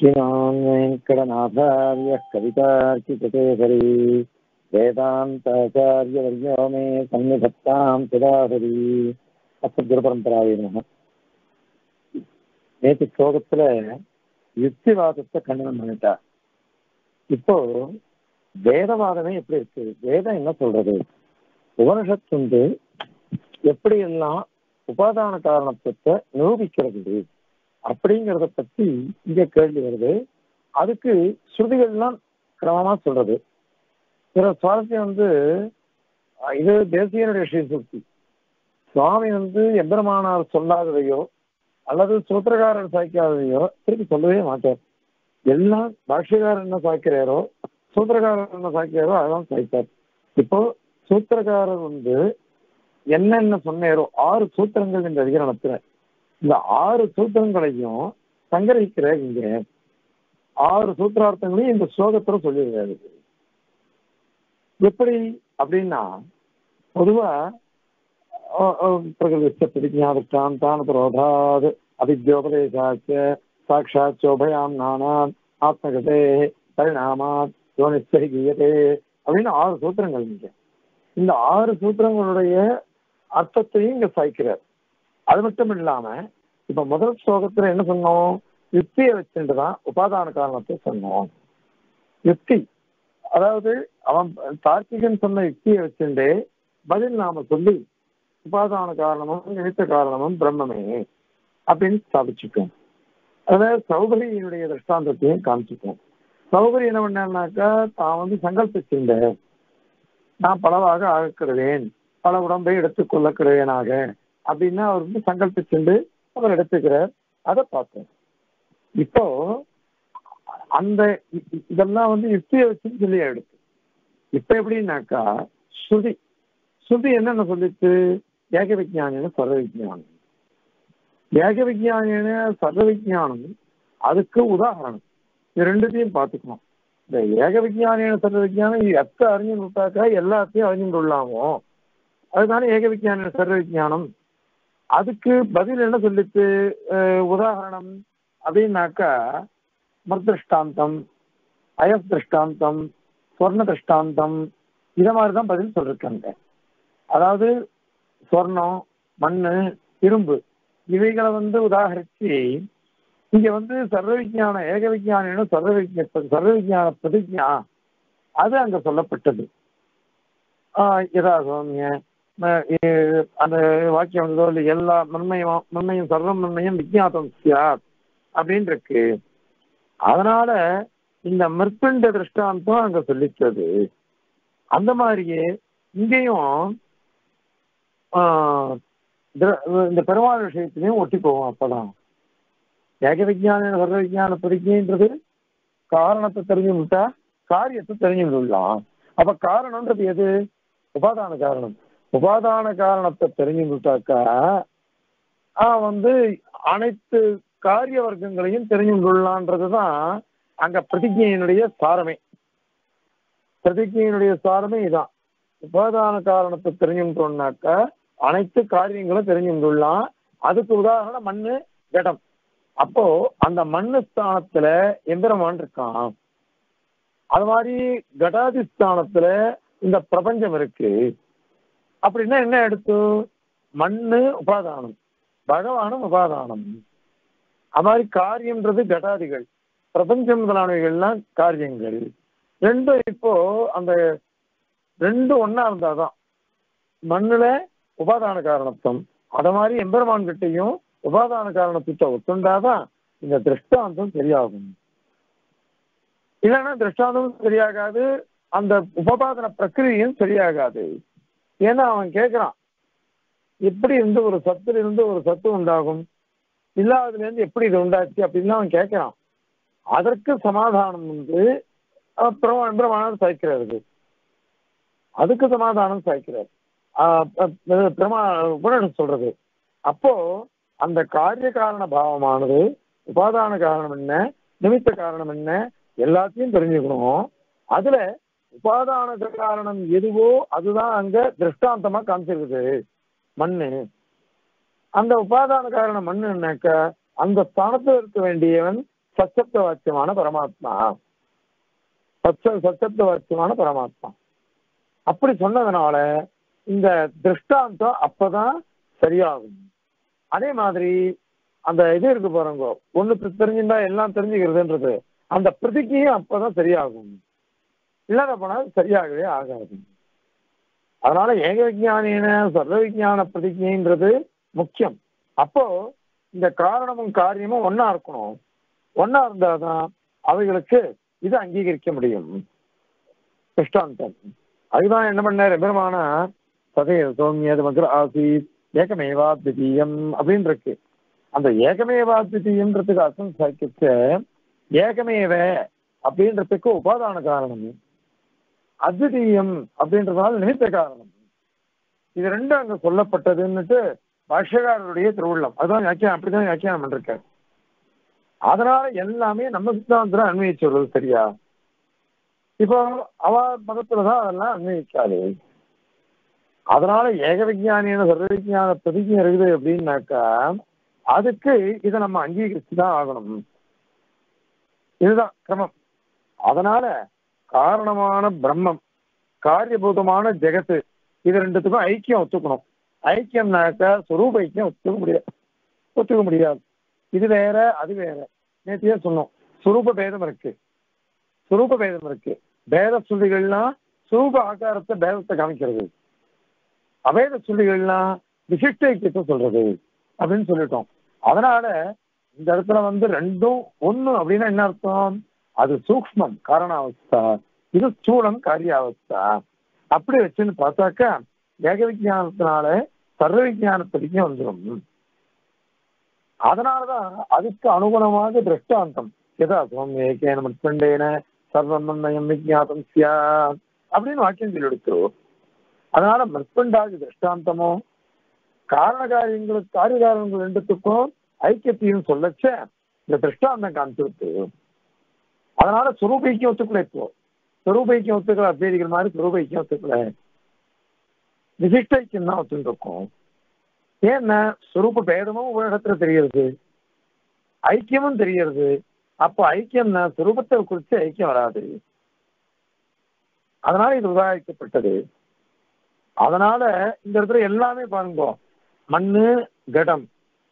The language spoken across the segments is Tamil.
श्रीमान् वेङ्कटनाथार्यः कवितार्कितकेसरी वेदान्ताचार्यवर्यो मे सन्निधत्तां सदाहरी அசத்குரு பரம்பராவே நம நேற்று ஸ்லோகத்துல யுக்திவாதத்தை கண்டனம் பண்ணிட்டா இப்போ வேதவாதமே எப்படி இருக்கு வேதம் என்ன சொல்றது உபனிஷத் வந்து எப்படி எல்லாம் உபாதான காரணத்துவத்தை நிரூபிக்கிறது அப்படிங்கிறத பத்தி இங்க கேள்வி வருது. அதுக்கு ஸ்ருதிகள்லாம் கிரமமா சொல்றது. சில சுவாரஸ்யம் வந்து இது தேசியனுடைய ஸ்ரீசுக்தி. சுவாமி வந்து எம்பெருமானார் சொல்லாததையோ அல்லது சூத்திரக்காரர் சாய்க்காததையோ திருப்பி சொல்லவே மாட்டார். எல்லாம் பாஷ்யக்காரர் என்ன சாய்க்கிறாரோ சூத்திரக்காரர் என்ன சாய்க்கிறாரோ அதான் சாய்த்தார் இப்போ சூத்திரக்காரர் வந்து என்னென்ன சொன்னாரோ ஆறு சூத்திரங்கள் இந்த அதிகரணத்துல இந்த ஆறு சூத்திரங்களையும் சங்கரிக்கிற இங்க ஆறு சூத்திரார்த்தங்களையும் இந்த ஸ்லோகத்துல சொல்லியிருக்காரு. எப்படி அப்படின்னா பொதுவா பிரகதிச்ச பிரதிஜாவிட்டான் தான் புரோதாத் அபித்யோபதேசாச்ச சாட்சாத் சோபயாம் நானாத் ஆத்மகதே பரிணாமாத் யோனிச்சரி கீயதே அப்படின்னு ஆறு சூத்திரங்கள் இங்க. இந்த ஆறு சூத்திரங்களுடைய அர்த்தத்தையும் இங்க சாய்க்கிறார். அது மட்டும் இல்லாம இப்ப முதல் ஸ்லோகத்துல என்ன சொன்னோம்? யுக்தியை வச்சுட்டு தான் உபாதான காரணத்தை சொன்னோம். யுக்தி. அதாவது அவன் தார்க்கிகன் சொன்ன யுக்தியை வச்சுட்டு பதில் நாம சொல்லி உபாதான காரணமும் நினைத்த காரணமும் பிரம்மமே அப்படின்னு ஸ்தாபிச்சுக்கோம் அதாவது சௌகரியினுடைய திருஷ்டாந்தத்தையும் காமிச்சுக்கோம் சௌகரிய என்ன பண்ணாக்கா தான் வந்து சங்கல்பிச்சிருந்த நான் பலவாக ஆகிக்கிறேன் பல உடம்பை எடுத்துக் கொள்ளக்கிறேனாக அப்படின்னா அவர் வந்து சங்கல்பிச்சுண்டு அவர் எடுத்துக்கிறார். அதை பார்த்தோம் இப்போ அந்த இதெல்லாம் வந்து யுக்தியை வச்சு சொல்லி எடுத்து. இப்ப எப்படின்னாக்கா ஸ்ருதி. ஸ்ருதி என்னென்ன சொல்லிச்சு? ஏக விஜானின சர்வ விஜயானம் ஏக விஜானின சர்வ விஜயானம் அதுக்கு உதாரணம். இது ரெண்டுத்தையும் பார்த்துக்கணும். இந்த ஏக விஜானின சர்வ விஜயானம் எத்த அறிஞ்சு விட்டாக்கா எல்லாத்தையும் அறிஞ்சு கொள்ளாமோ அதுதானே ஏக விஜானின சர்வ விஜயானம் அதுக்கு பதில் என்ன சொல்லிச்சு? உதாரணம் அப்படின்னாக்கா மர்திருஷ்டாந்தம் அயஸ் திருஷ்டாந்தம் சொர்ண திருஷ்டாந்தம் இதை மாதிரி தான் பதில் சொல்லிருக்காங்க. அதாவது சொர்ணம் மண் இரும்பு இவைகளை வந்து உதாகரிச்சு இங்க வந்து சர்வ விஜயான ஏக விஜயானம் சர்வ விஜய சர்வ விஜயான பிரதிஜா அது அங்க சொல்லப்பட்டது. யதா சோமிய அந்த வாக்கியம் வந்ததோ இல்லை எல்லா நன்மையும் நன்மையும் சர்வம் நன்மையும் விஜயாத்தம் சியாத் அப்படின்னு இருக்கு அதனால இந்த மிற்பண்ட திருஷ்டாந்தம் அங்க சொல்லித்தது. அந்த மாதிரியே இங்கேயும் இந்த பெருமாள் விஷயத்திலையும் ஒட்டி போவோம் அப்பதான். ஏக விஜயான சர்வ விஜயான பிரிக்கின்றது காரணத்தை தெரிஞ்சு விட்டா காரியத்தை தெரிஞ்சு விடலாம் அப்ப காரணம்ன்றது எது? உபாதான காரணம். உபாதான காரணத்தை தெரிஞ்சுட்டாக்கா வந்து அனைத்து காரிய வர்க்கங்களையும் தெரிஞ்சு கொள்ளலான்றதுதான் அங்க பிரதிஜையினுடைய சாரமே. பிரதிஜையினுடைய சாரமே இதான். உபாதான காரணத்தை தெரிஞ்சுட்டோம்னாக்கா அனைத்து காரியங்களும் தெரிஞ்சு கொள்ளலாம் அதுக்கு உதாரணம் மண்ணு இடம் அப்போ அந்த மண்ணு ஸ்தானத்துல எந்திரமான் இருக்கான். அது மாதிரி கடாதி ஸ்தானத்துல இந்த பிரபஞ்சம் இருக்கு. அப்படின்னா என்ன எடுத்து? மண்ணு உபாதானம். பகவானும் உபாதானம். அது மாதிரி காரியம்ன்றது கடாதிகள் பிரபஞ்சம் முதலானவைகள்லாம் காரியங்கள். ரெண்டும் இப்போ அந்த ரெண்டு ஒன்னா இருந்தாதான். மண்ணுல உபாதான காரணத்துவம். அத மாதிரி எம்பெருமான் கிட்டையும் உபாதான காரணத்துவத்தை ஒத்துண்டாதான் இந்த திருஷ்டாந்தம் சரியாகும். இல்லைன்னா திருஷ்டாந்தமும் சரியாகாது அந்த உபபாதன பிரக்கிரியும் சரியாகாது. ஏன்னா அவன் கேட்கிறான் எப்படி இருந்து ஒரு சத்துல இருந்து ஒரு சத்து உண்டாகும்? இல்லாததுல இருந்து எப்படி இது உண்டாச்சு அப்படின்னு அவன் கேட்கிறான் அதற்கு சமாதானம் வந்து பிரமாணம் சாய்க்கிறாரு அதுக்கு சமாதானம் சாய்க்கிறார். பிரமா உபனிஷம் சொல்றது. அப்போ அந்த காரிய காரண பாவமானது உபாதான காரணம் என்ன நிமித்த காரணம் என்ன எல்லாத்தையும் தெரிஞ்சுக்கணும். அதுல உபாதான காரணம் எதுவோ அதுதான் அங்க திருஷ்டாந்தமா காமிச்சிருக்குது. மண்ணு. அந்த உபாதான காரணம் மண்ணுனாக்க அந்த ஸ்தானத்தில் இருக்க வேண்டியவன் சச்சப்த வாக்கியமான பரமாத்மா. சச்ச சச்சப்த வாக்கியமான பரமாத்மா. அப்படி சொன்னதுனால இந்த திருஷ்டாந்தம் அப்பதான் சரியாகும். அதே மாதிரி அந்த இது இருக்கு பாருங்க. ஒண்ணு தெரிஞ்சிருந்தா எல்லாம் தெரிஞ்சுக்கிறதுன்றது. அந்த பிரதிக்கையும் அப்பதான் சரியாகும். இல்லாத போனால் சரியாகவே ஆகாது. அதனால ஏக விஜானின சர்வ விஜான பிரதிஜைன்றது முக்கியம். அப்போ இந்த காரணமும் காரியமும் ஒன்னா இருக்கணும். ஒன்னா இருந்தாதான் அவைகளுக்கு இது அங்கீகரிக்க முடியும். திருஷ்டாந்தம் அதுதான் என்ன பண்ணார்? பெருமான சதய சௌமியது மதுர ஆசீத் ஏகமேவா திதீயம் அப்படின்னு இருக்கு அந்த ஏகமேவா திதீயம்ன்றதுக்கு அர்த்தம் சாய்க்கிச்ச ஏகமேவ அப்படின்றதுக்கு உபாதான காரணம். அத்விதீயம் அப்படின்றதுனால நிமித்த காரணம். இது ரெண்டும் அங்க சொல்லப்பட்டதுன்னுட்டு பாஷ்யக்காரருடைய திருவுள்ளம். அதுதான் வியாக்கியம் அப்படிதான் வியாக்கியானம் பண்ணிருக்காரு. அதனால எல்லாமே நம்ம சித்தாந்தத்துல அன்வயிச்சு வருது சரியா? இப்போ அவ மதத்துலதான் அதெல்லாம் அன்வயிக்காது. அதனால ஏக விஜயானியான சர்வ விஜயான பிரதிஜை இருக்குது அப்படின்னாக்கா அதுக்கு இதை நம்ம அங்கீகரிச்சு தான் ஆகணும். இதுதான் கிரமம். அதனால காரணமான பிரம்மம் காரியபூதமான ஜெகத்து இது ரெண்டுத்துக்கும் ஐக்கியம் ஒத்துக்கணும். ஐக்கியம்னாக்கா சுரூப ஐக்கியம் ஒத்துக்க முடியாது. ஒத்துக்க முடியாது. இது வேற அது வேற. நேற்றையே சொன்னோம். சுரூப பேதம் இருக்கு. சுரூப பேதம் இருக்கு. பேத சுள்ளிகள்லாம் சுரூப ஆகாரத்தை பேதத்தை காமிக்கிறது. அபேத சுள்ளிகள்லாம் விசிஷ்ட ஐக்கியத்தை சொல்றது அப்படின்னு சொல்லிட்டோம். அதனால இந்த இடத்துல வந்து ரெண்டும் ஒண்ணு அப்படின்னா என்ன அர்த்தம்? அது சூக்மம் காரணாவஸ்தா. இது ஸ்தூலம் காரியாவஸ்தா. அப்படி வச்சுன்னு பார்த்தாக்கா ஏக விஜயானத்தினால சர்வ விஜயானத்திற்கு வந்துடும் அதனாலதான் அதுக்கு அனுகுணமாக திருஷ்டாந்தம். எதா சுவம் ஏகேன மட்பண்டேன சர்வம் நயம் விஜாதம் சியா அப்படின்னு வாக்கியம் சொல்லி அதனால மற்பண்டாதி திருஷ்டாந்தமோ காரண காரியங்களுக்கு காரிய காரணங்கள் ரெண்டுத்துக்கும் ஐக்கியத்தையும் சொல்லச்ச இந்த திருஷ்டாந்தம் காமிச்சு அதனால சுரூபைக்கும் ஒத்துக்கல இப்போ. சுரூபைக்கும் ஒத்துக்கல அத்வைதிகள் மாதிரி சுரூபைக்கும் ஒத்துக்கல. விசிஷ்டைக்கும் தான் ஒத்துருக்கும் ஏன்னா சுரூப பேதமும் ஒரு இடத்துல தெரியறது ஐக்கியமும் தெரியறது அப்போ ஐக்கியம்னா சுரூபத்தை குறித்து ஐக்கியம் வராது. அதனால இது உதாரிக்கப்பட்டது. அதனால இந்த இடத்துல எல்லாமே பாருங்க. மண்ணு கடம்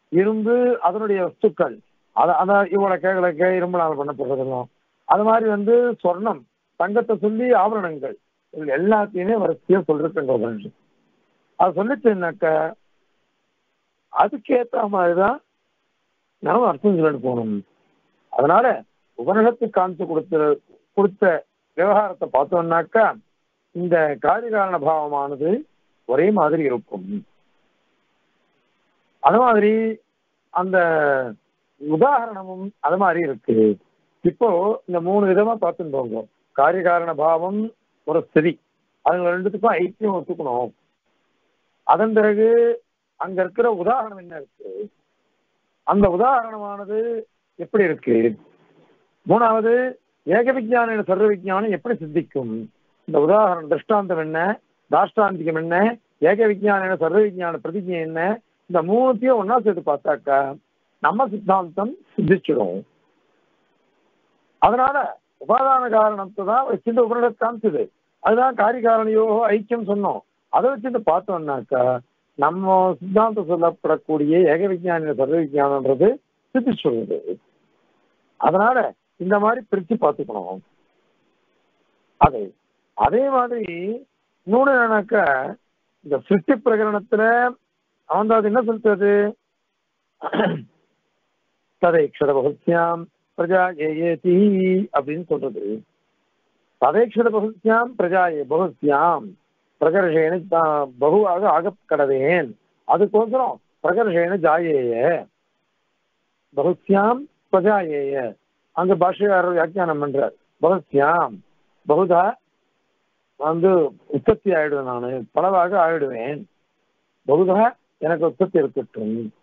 இரும்பு அதனுடைய வஸ்துக்கள். அத அதான் இவ்வளவு இரும்பு நாள் பண்ண போகிறதெல்லாம் அது மாதிரி வந்து சொர்ணம் தங்கத்தை சொல்லி ஆபரணங்கள். இது எல்லாத்தையுமே வரிசையா சொல்லிருக்குங்க அது சொல்லிச்சுனாக்க அதுக்கேற்ற மாதிரிதான் நம்ம அர்த்தம் சொல்லிட்டு போகணும். அதனால உபநிடத்துக்கு காமிச்சு கொடுத்த கொடுத்த விவகாரத்தை பார்த்தோம்னாக்கா இந்த காரிகாரண பாவமானது ஒரே மாதிரி இருக்கும். அது மாதிரி அந்த உதாரணமும் அது மாதிரி இருக்கு. இப்போ இந்த மூணு விதமா பார்த்துட்டு போங்க. காரியகாரண பாவம் ஒரு ஸ்திதி. அதுங்க ரெண்டுத்துக்கும் ஐக்கியம் ஒத்துக்கணும். அதன் பிறகு அங்க இருக்கிற உதாரணம் என்ன இருக்கு? அந்த உதாரணமானது எப்படி இருக்கு? மூணாவது ஏக விஜயான சர்வ விஜயானம் எப்படி சித்திக்கும்? இந்த உதாரணம் திருஷ்டாந்தம் என்ன? தாஷ்டாந்திகம் என்ன? ஏக விஜயான சர்வ விஜயான பிரதிஜை என்ன? இந்த மூணுத்தையும் ஒன்னா சேர்த்து பார்த்தாக்கா நம்ம சித்தாந்தம் சித்திச்சிடும். அதனால உபாதான காரணத்தை தான் வச்சுட்டு உபரிடத் காமிச்சது. அதுதான் காரிகாரணியோ ஐக்கியம் சொன்னோம். அதை வச்சுட்டு பார்த்தோம்னாக்கா நம்ம சித்தாந்தம் சொல்லப்படக்கூடிய ஏக விஜயான சர்வ விஜயானன்றது சித்தி சொல்றது அதனால இந்த மாதிரி பிரிச்சு பார்த்துக்கணும். அது அதே மாதிரி இன்னொன்று இந்த சிருஷ்டி பிரகரணத்துல அவன் அது என்ன சொல்றது ததை பகுத்தியாம் பிரஜா ஏஏதி அப்படின்னு சொல்றது. ததைக்ஷர பகுத்தியாம் பிரஜா ஏ பகுத்தியாம் பிரகர்ஷேன பகுவாக ஆக கடவேன். அதுக்கோசரம் பிரகர்ஷேன ஜாயேய. பகுத்தியாம் பிரஜாயேய அங்க பாஷையாரர் வியாக்கியானம் பண்றார். பகுத்தியாம் பகுதா வந்து உற்பத்தி ஆயிடுவேன் நான். பலவாக ஆயிடுவேன். பகுதா எனக்கு உற்பத்தி இருக்கட்டும்.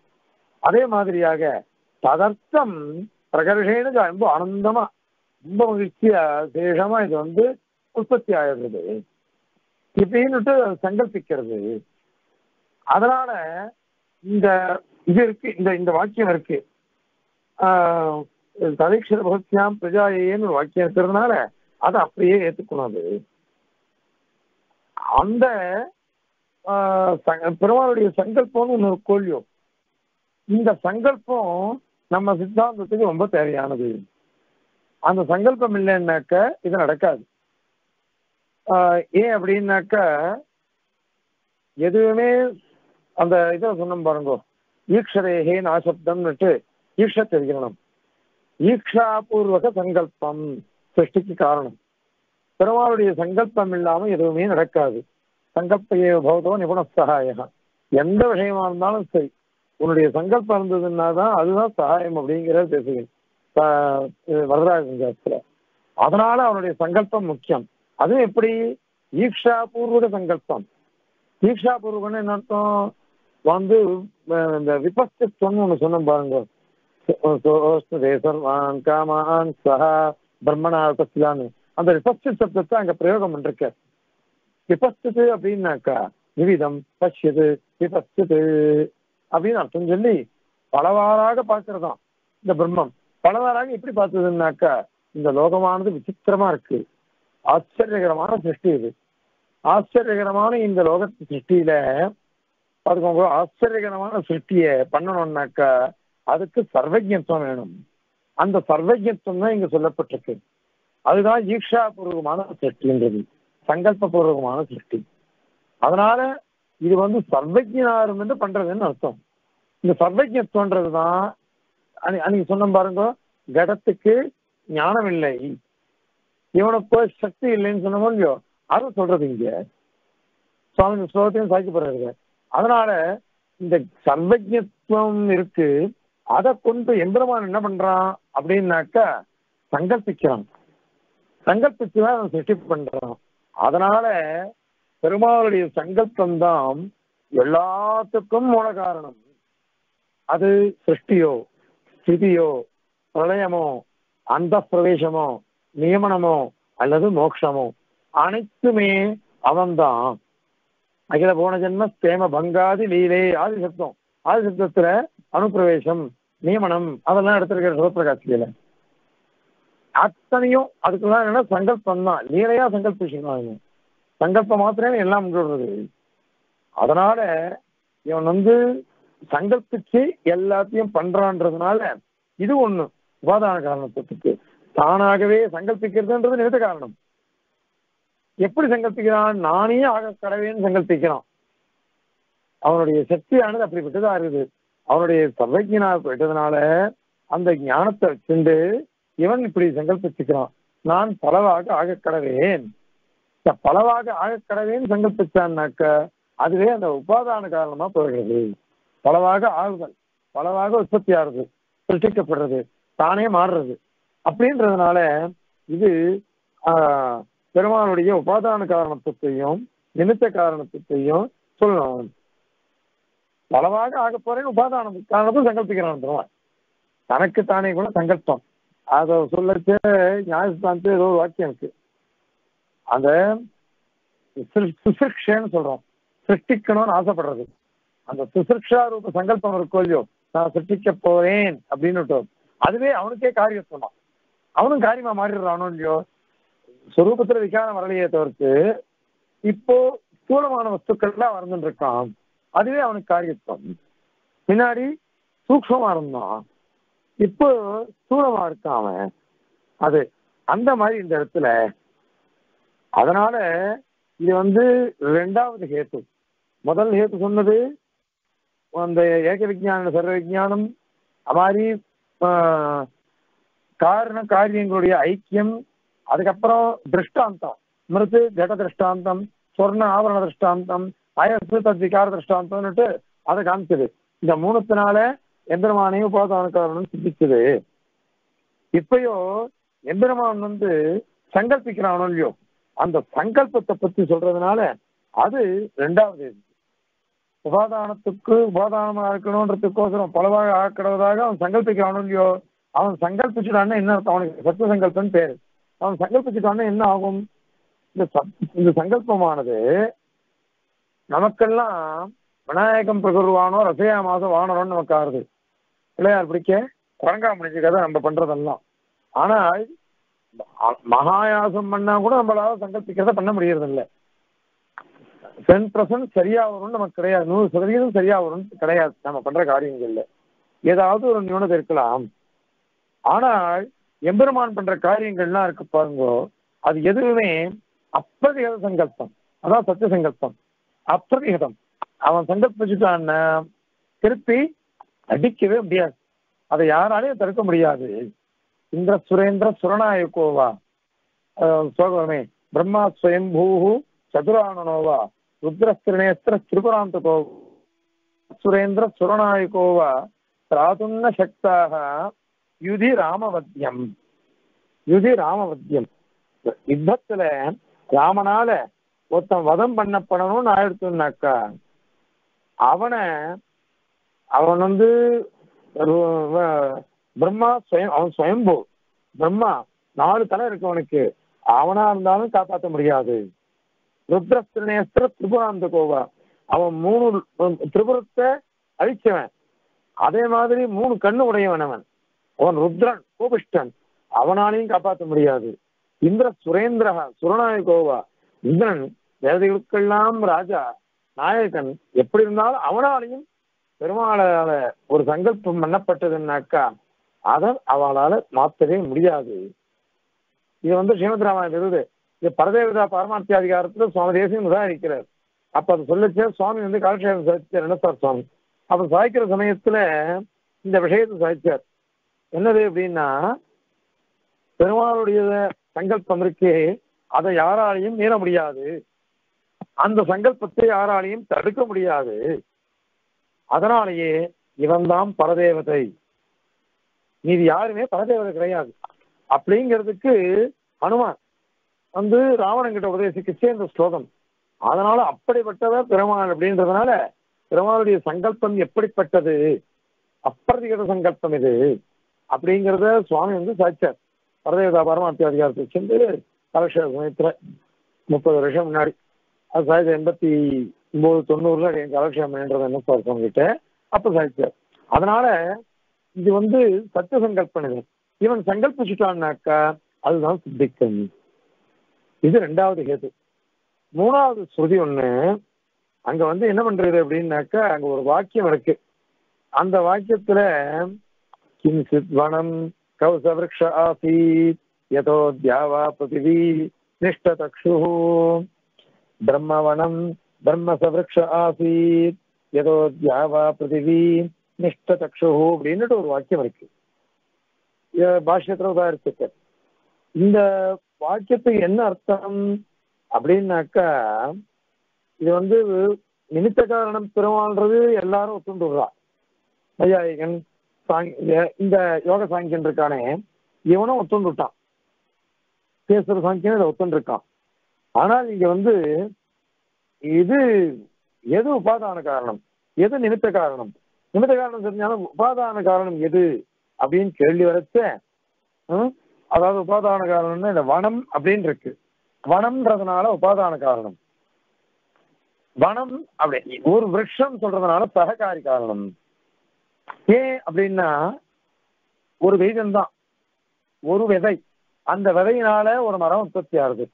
அதே மாதிரியாக ததர்த்தம் பிரகர்ஷேனுக்கு ரொம்ப ஆனந்தமா ரொம்ப மகிழ்ச்சியா சேஷமா இது வந்து உற்பத்தி ஆயிடுறது இப்படின்னுட்டு சங்கல்பிக்கிறது அதனால இந்த இது இருக்கு இந்த இந்த வாக்கியம் இருக்கு ததீக்ஷர பகத்யாம் பிரஜாயேன்னு ஒரு வாக்கியம் இருக்கிறதுனால அதை அப்படியே ஏத்துக்கணும் அது அந்த ஆஹ், ச- பெருமாளுடைய சங்கல்பம்னு இன்னொரு கோல்யம் இந்த சங்கல்பம் நம்ம சித்தாந்தத்துக்கு ரொம்ப தேவையானது. அந்த சங்கல்பம் இல்லைன்னாக்க இது நடக்காது. ஆஹ், ஏன் அப்படின்னாக்க எதுவுமே அந்த இதை சொன்னோம் பாருங்கோ. ஈக்ஷரேகே நாசப்தம்னுட்டு ஈக்ஷ தெரிவிக்கணும் ஈக்ஷாபூர்வக சங்கல்பம் சிருஷ்டிக்கு காரணம். பெருமாளுடைய சங்கல்பம் இல்லாம எதுவுமே நடக்காது. சங்கல்பையே பௌதோ நிபுண சகாயகம் எந்த விஷயமா இருந்தாலும் சரி. உன்னுடைய சங்கல்பம் இருந்ததுன்னா தான் அதுதான் சகாயம் அப்படிங்கிற பேசுகிறேன். வரதராஜன் சாஸ்திர. அதனால அவனுடைய சங்கல்பம் முக்கியம். அதுவும் எப்படி? ஈக்ஷா பூர்வக சங்கல்பம். ஈக்ஷாபூர்வகம்னு என்ன அர்த்தம்? வந்து இந்த விபஸ்தித்வம்னு ஒண்ணு சொன்னோம் பாருங்க. சர்வான் காமான் சஹா பிரம்மணா உபஸ்திதான்னு அந்த விபஸ்தித் சப்தத்தை அங்க பிரயோகம் பண்ணிருக்க விபஸ்தித்து அப்படின்னாக்கா நிவிதம் பஷ்யது விபஸ்தித்து. அப்படின்னு அர்த்தம் சொல்லி பலவாறாக பார்க்கறதாம் இந்த பிரம்மம். பலவாறாக எப்படி பார்த்ததுன்னாக்கா இந்த லோகமானது விசித்திரமா இருக்கு. ஆச்சரியகரமான சிருஷ்டி இது. ஆச்சரியகரமான இந்த லோகத்து சிருஷ்டியில பாத்துக்கோங்க ஆச்சரியகரமான சிருஷ்டியை பண்ணணும்னாக்கா அதுக்கு சர்வஜத்துவம் வேணும். அந்த சர்வஜத்துவம் தான் இங்க சொல்லப்பட்டிருக்கு. அதுதான் ஈக்ஷா பூர்வமான சிருஷ்டின்றது. சங்கல்ப பூர்வகமான சிருஷ்டி. அதனால இது வந்து சர்வஜனாரும் என்று பண்றதுன்னு அர்த்தம். இந்த சர்வஜத்துவன்றது தான் அன்னைக்கு சொன்ன பாருங்க கடத்துக்கு ஞானம் இல்லை. இவனுக்கு சக்தி இல்லைன்னு சொன்னோம் இல்லையோ? அதை சொல்றது இங்க. சுவாமி இந்த ஸ்லோகத்தையும் சாய்க்கப்படுறது அதனால இந்த சர்வஜத்துவம் இருக்கு. அதை கொண்டு எந்திரமான் என்ன பண்றான் அப்படின்னாக்கா சங்கல்பிக்கிறான். சங்கல்பிச்சுதான் சிருஷ்டி பண்றான். அதனால பெருமாளுடைய சங்கல்பம் தான் எல்லாத்துக்கும் மூல காரணம். அது சிருஷ்டியோ ஸ்திதியோ பிரளயமோ அந்த பிரவேசமோ நியமனமோ அல்லது மோட்சமோ அனைத்துமே அவன்தான். அகில போன ஜென்ம ஸ்தேம பங்காதி லீலே ஆதி சப்தம். ஆதி அனுப்பிரவேசம் நியமனம் அதெல்லாம் எடுத்திருக்கிற சிவபிரகாசியில அத்தனையும் அதுக்கெல்லாம் என்னன்னா சங்கல்பம் தான் லீலையா சங்கல்பிச்சுக்கணும் சங்கல்பம் மாத்திரமே எல்லாம் முடிவுறது அதனால இவன் வந்து சங்கல்பிச்சு எல்லாத்தையும் பண்றான்றதுனால இது ஒண்ணு உபாதான காரணத்துக்கு. தானாகவே சங்கல்பிக்கிறதுன்றது நிறுத்த காரணம். எப்படி சங்கல்பிக்கிறான் நானே ஆக கடவேன்னு சங்கல்பிக்கிறான் அவனுடைய சக்தியானது அப்படிப்பட்டதா இருக்குது. அவனுடைய சர்வஜனா போயிட்டதுனால அந்த ஞானத்தை வச்சுண்டு இவன் இப்படி சங்கல்பிச்சுக்கிறான் நான் பலவாக ஆக கடவேன். பலவாக ஆகக்கடவேன்னு சங்கல்பிச்சான்னாக்க அதுவே அந்த உபாதான காரணமா போயிடுறது பலவாக ஆகுதல் பலவாக உற்பத்தி ஆகுது சிருஷ்டிக்கப்படுறது தானே மாறுறது. அப்படின்றதுனால இது ஆஹ், பெருமானுடைய உபாதான காரணத்துத்தையும் நிமித்த காரணத்துத்தையும் சொல்லணும். பலவாக ஆக போறேன்னு உபாதான காரணத்தை சங்கல்பிக்கிறான் தனக்கு தானே கூட சங்கல்பம். அதை சொல்லச்சு ஞாயிற்று ஏதோ ஒரு வாக்கியம் இருக்கு. அந்த சுசிருக்ஷன்னு சொல்றோம். சிருஷ்டிக்கணும்னு ஆசைப்படுறது. அந்த சுசிருக்ஷா ரூப சங்கல்பம் இருக்கோ இல்லையோ நான் சிருஷ்டிக்க போறேன் அப்படின்னு அதுவே அவனுக்கே காரியம் சொன்னான் அவனும் காரியமா மாறிடுறானோ இல்லையோ? சுரூபத்துல விகாரம் வரலையே தவிர்த்து இப்போ ஸ்தூலமான வஸ்துக்கள்லாம் வளர்ந்துட்டு இருக்கான். அதுவே அவனுக்கு காரியத்துவம் முன்னாடி சூக்ஷமா இருந்தான். இப்போ ஸ்தூலமா இருக்கான் அவன். அது அந்த மாதிரி இந்த இடத்துல அதனால இது வந்து ரெண்டாவது ஹேத்து. முதல் ஹேத்து சொன்னது அந்த ஏக விஜான சர்வ விஜயானம் அது மாதிரி காரண காரியங்களுடைய ஐக்கியம் அதுக்கப்புறம் திருஷ்டாந்தம். மிருத்து ஜட திருஷ்டாந்தம் சொர்ண ஆவரண திருஷ்டாந்தம் அயசு தத்விகார திருஷ்டாந்தம்னுட்டு அதை காமிச்சது. இந்த மூணுத்தினால எந்திரமானையும் உபாதான காரணம் இப்பயோ எந்திரமான் வந்து சங்கல்பிக்கிறானோ இல்லையோ? அந்த சங்கல்பத்தை பத்தி சொல்றதுனால அது ரெண்டாவது உபாதானத்துக்கு உபாதானமா இருக்கணும்ன்றதுக்கோசரம் பலவாக ஆக்கிறதாக அவன் சங்கல்பிக்கிறானோ இல்லையோ அவன் சங்கல்பிச்சுட்டான்னா என்ன அவனுக்கு சத்துவ சங்கல்பன்னு பேரு. அவன் சங்கல்பிச்சுட்டான்னா என்ன ஆகும்? இந்த இந்த சங்கல்பமானது நமக்கெல்லாம் விநாயகம் பிரகுருவானோ ரசையா மாதம் வானரோன்னு நமக்கு ஆறுது. பிள்ளையார் பிடிக்க குரங்கா முடிஞ்ச கதை நம்ம பண்றதெல்லாம். ஆனால் மகாயாசம் பண்ணா கூட நம்மளால சங்கல்பிக்கிறத பண்ண முடியறது இல்ல டென் பர்சன்ட் சரியா வரும்னு நமக்கு கிடையாது. நூறு சதவீதம் சரியா வரும்னு கிடையாது. நம்ம பண்ற காரியங்கள்ல. ஏதாவது ஒரு நியூனத்தை இருக்கலாம். ஆனால் எம்பெருமான் பண்ற காரியங்கள்லாம் இருக்கு பாருங்க. அது எதுவுமே அப்பிரதிகத சங்கல்பம். அதான் சத்திய சங்கல்பம். அப்பிரதிகதம் அவன் சங்கல்பிச்சுட்டான்னா திருப்பி அடிக்கவே முடியாது. அதை யாராலையும் தடுக்க முடியாது. இந்திர சுரேந்திர சுரநாயகோவா சோகமே. பிரம்மா ஸ்வயம்பூஹு சதுரானனோவா. ருத்ரஸ்திரிநேஸ்திர திரிபுராந்தகோ சுரேந்திர சுரநாயகோவா திராதுன்ன சக்தாக. யுதி ராமவத்தியம் யுதி ராமவத்தியம் யுத்தத்துல ராமனால ஒருத்தன் வதம் பண்ணப்படணும்னு ஆயிடுத்துனாக்கா அவனை அவன் வந்து பிரம்மா சுயம் அவன் ஸ்வயம்பு. பிரம்மா நாலு தலை இருக்கு அவனுக்கு. அவனா இருந்தாலும் காப்பாற்ற முடியாது. ருத்ரஸ்திரநேஸ்திர திரிபுராந்த கோவா. அவன் மூணு திரிபுரத்தை அழிச்சவன். அதே மாதிரி மூணு கண்ணு உடையவன் அவன். அவன் ருத்ரன் கோபிஷ்டன். அவனாலையும் காப்பாற்ற முடியாது. இந்திர சுரேந்திரா சுரநாயகோவா இந்திரன் தேவதைகளுக்கெல்லாம் ராஜா நாயகன். எப்படி இருந்தாலும் அவனாலையும் பெருமாளால ஒரு சங்கல்பம் பண்ணப்பட்டதுன்னாக்கா அதை அவளால மாற்றவே முடியாது. இது வந்து ஸ்ரீமத் ராமாயணம் இருக்குது. இது பரதேவதா பரமார்த்திய அதிகாரத்துல சுவாமி தேசியம் உதாரிக்கிறார் அப்ப அது சொல்லிச்சு சுவாமி வந்து காலக்ஷேபம் சாதிச்சார். நினைப்பார் சுவாமி? அப்ப சாய்க்கிற சமயத்துல இந்த விஷயத்தை சாதிச்சார். என்னது அப்படின்னா பெருமாளுடைய சங்கல்பம் இருக்கே அதை யாராலையும் மீற முடியாது. அந்த சங்கல்பத்தை யாராலையும் தடுக்க முடியாது. அதனாலேயே இவன்தான் பரதேவதை. மீதி யாருமே பரதேவர் கிடையாது. அப்படிங்கிறதுக்கு ஹனுமான் வந்து ராவணன் கிட்ட உபதேசிக்கிச்சே இந்த ஸ்லோகம். அதனால அப்படிப்பட்டவர் பெருமாள் அப்படின்றதுனால பெருமாளுடைய சங்கல்பம் எப்படிப்பட்டது? அப்பிரதிகத சங்கல்பம் இது. அப்படிங்கிறத சுவாமி வந்து சாய்ச்சார் பரதேவதா பரமார்த்தி அதிகாரத்தை சென்று கலெக்ஷன் சமயத்துல முப்பது வருஷம் முன்னாடி. அது சாய்ச்சி எண்பத்தி ஒன்பது தொண்ணூறுல என் கலெக்ஷன் என்ன சார் கிட்ட அப்ப சாய்ச்சார் அதனால இது வந்து சத்த சங்கல்பனைகள் இவன் சங்கல்பிச்சுட்டான்னாக்கா அதுதான் சித்திக்கும். இது ரெண்டாவது கேது மூணாவது ஸ்ருதி ஒண்ணு அங்க வந்து என்ன பண்றது அப்படின்னாக்கா அங்க ஒரு வாக்கியம் இருக்கு. அந்த வாக்கியத்துல கிஞ்சித் வனம் கௌசவிருஷ ஆசீத் யதோ தியாவா பிருத்திவி நிஷ்டதக்ஷு பிரம்மவனம் பிரம்மசவிருஷ ஆசீத் யதோ தியாவா பிருத்திவி நிஷ்ட நிஷ்டதக்ஷு அப்படின்னுட்டு ஒரு வாக்கியம் இருக்கு. பாஷ்யத்துல உதாரிச்சிருக்க இந்த வாக்கியத்துக்கு என்ன அர்த்தம் அப்படின்னாக்கா இது வந்து நிமித்த காரணம் பெருமாள்ன்றது எல்லாரும் ஒத்துண்டு விடுறான் சாங் இந்த யோக சாங்கியன் இருக்கானே இவனும் ஒத்துண்டுட்டான். பேசுற சாங்கியன் இதை ஒத்துண்டிருக்கான். ஆனால் இங்க வந்து இது எது உபாதான காரணம்? எது நிமித்த காரணம்? நிமித்த காரணம் தெரிஞ்சாலும் உபாதான காரணம் எது அப்படின்னு கேள்வி வரச்ச அதாவது உபாதான காரணம்னா இந்த வனம் அப்படின்னு இருக்கு. வனம்ன்றதுனால உபாதான காரணம். வனம் அப்படி ஒரு விரக்ஷம் சொல்றதுனால சககாரி காரணம். ஏன் அப்படின்னா ஒரு பீஜம் தான். ஒரு விதை. அந்த விதையினால ஒரு மரம் உற்பத்தி ஆகுது.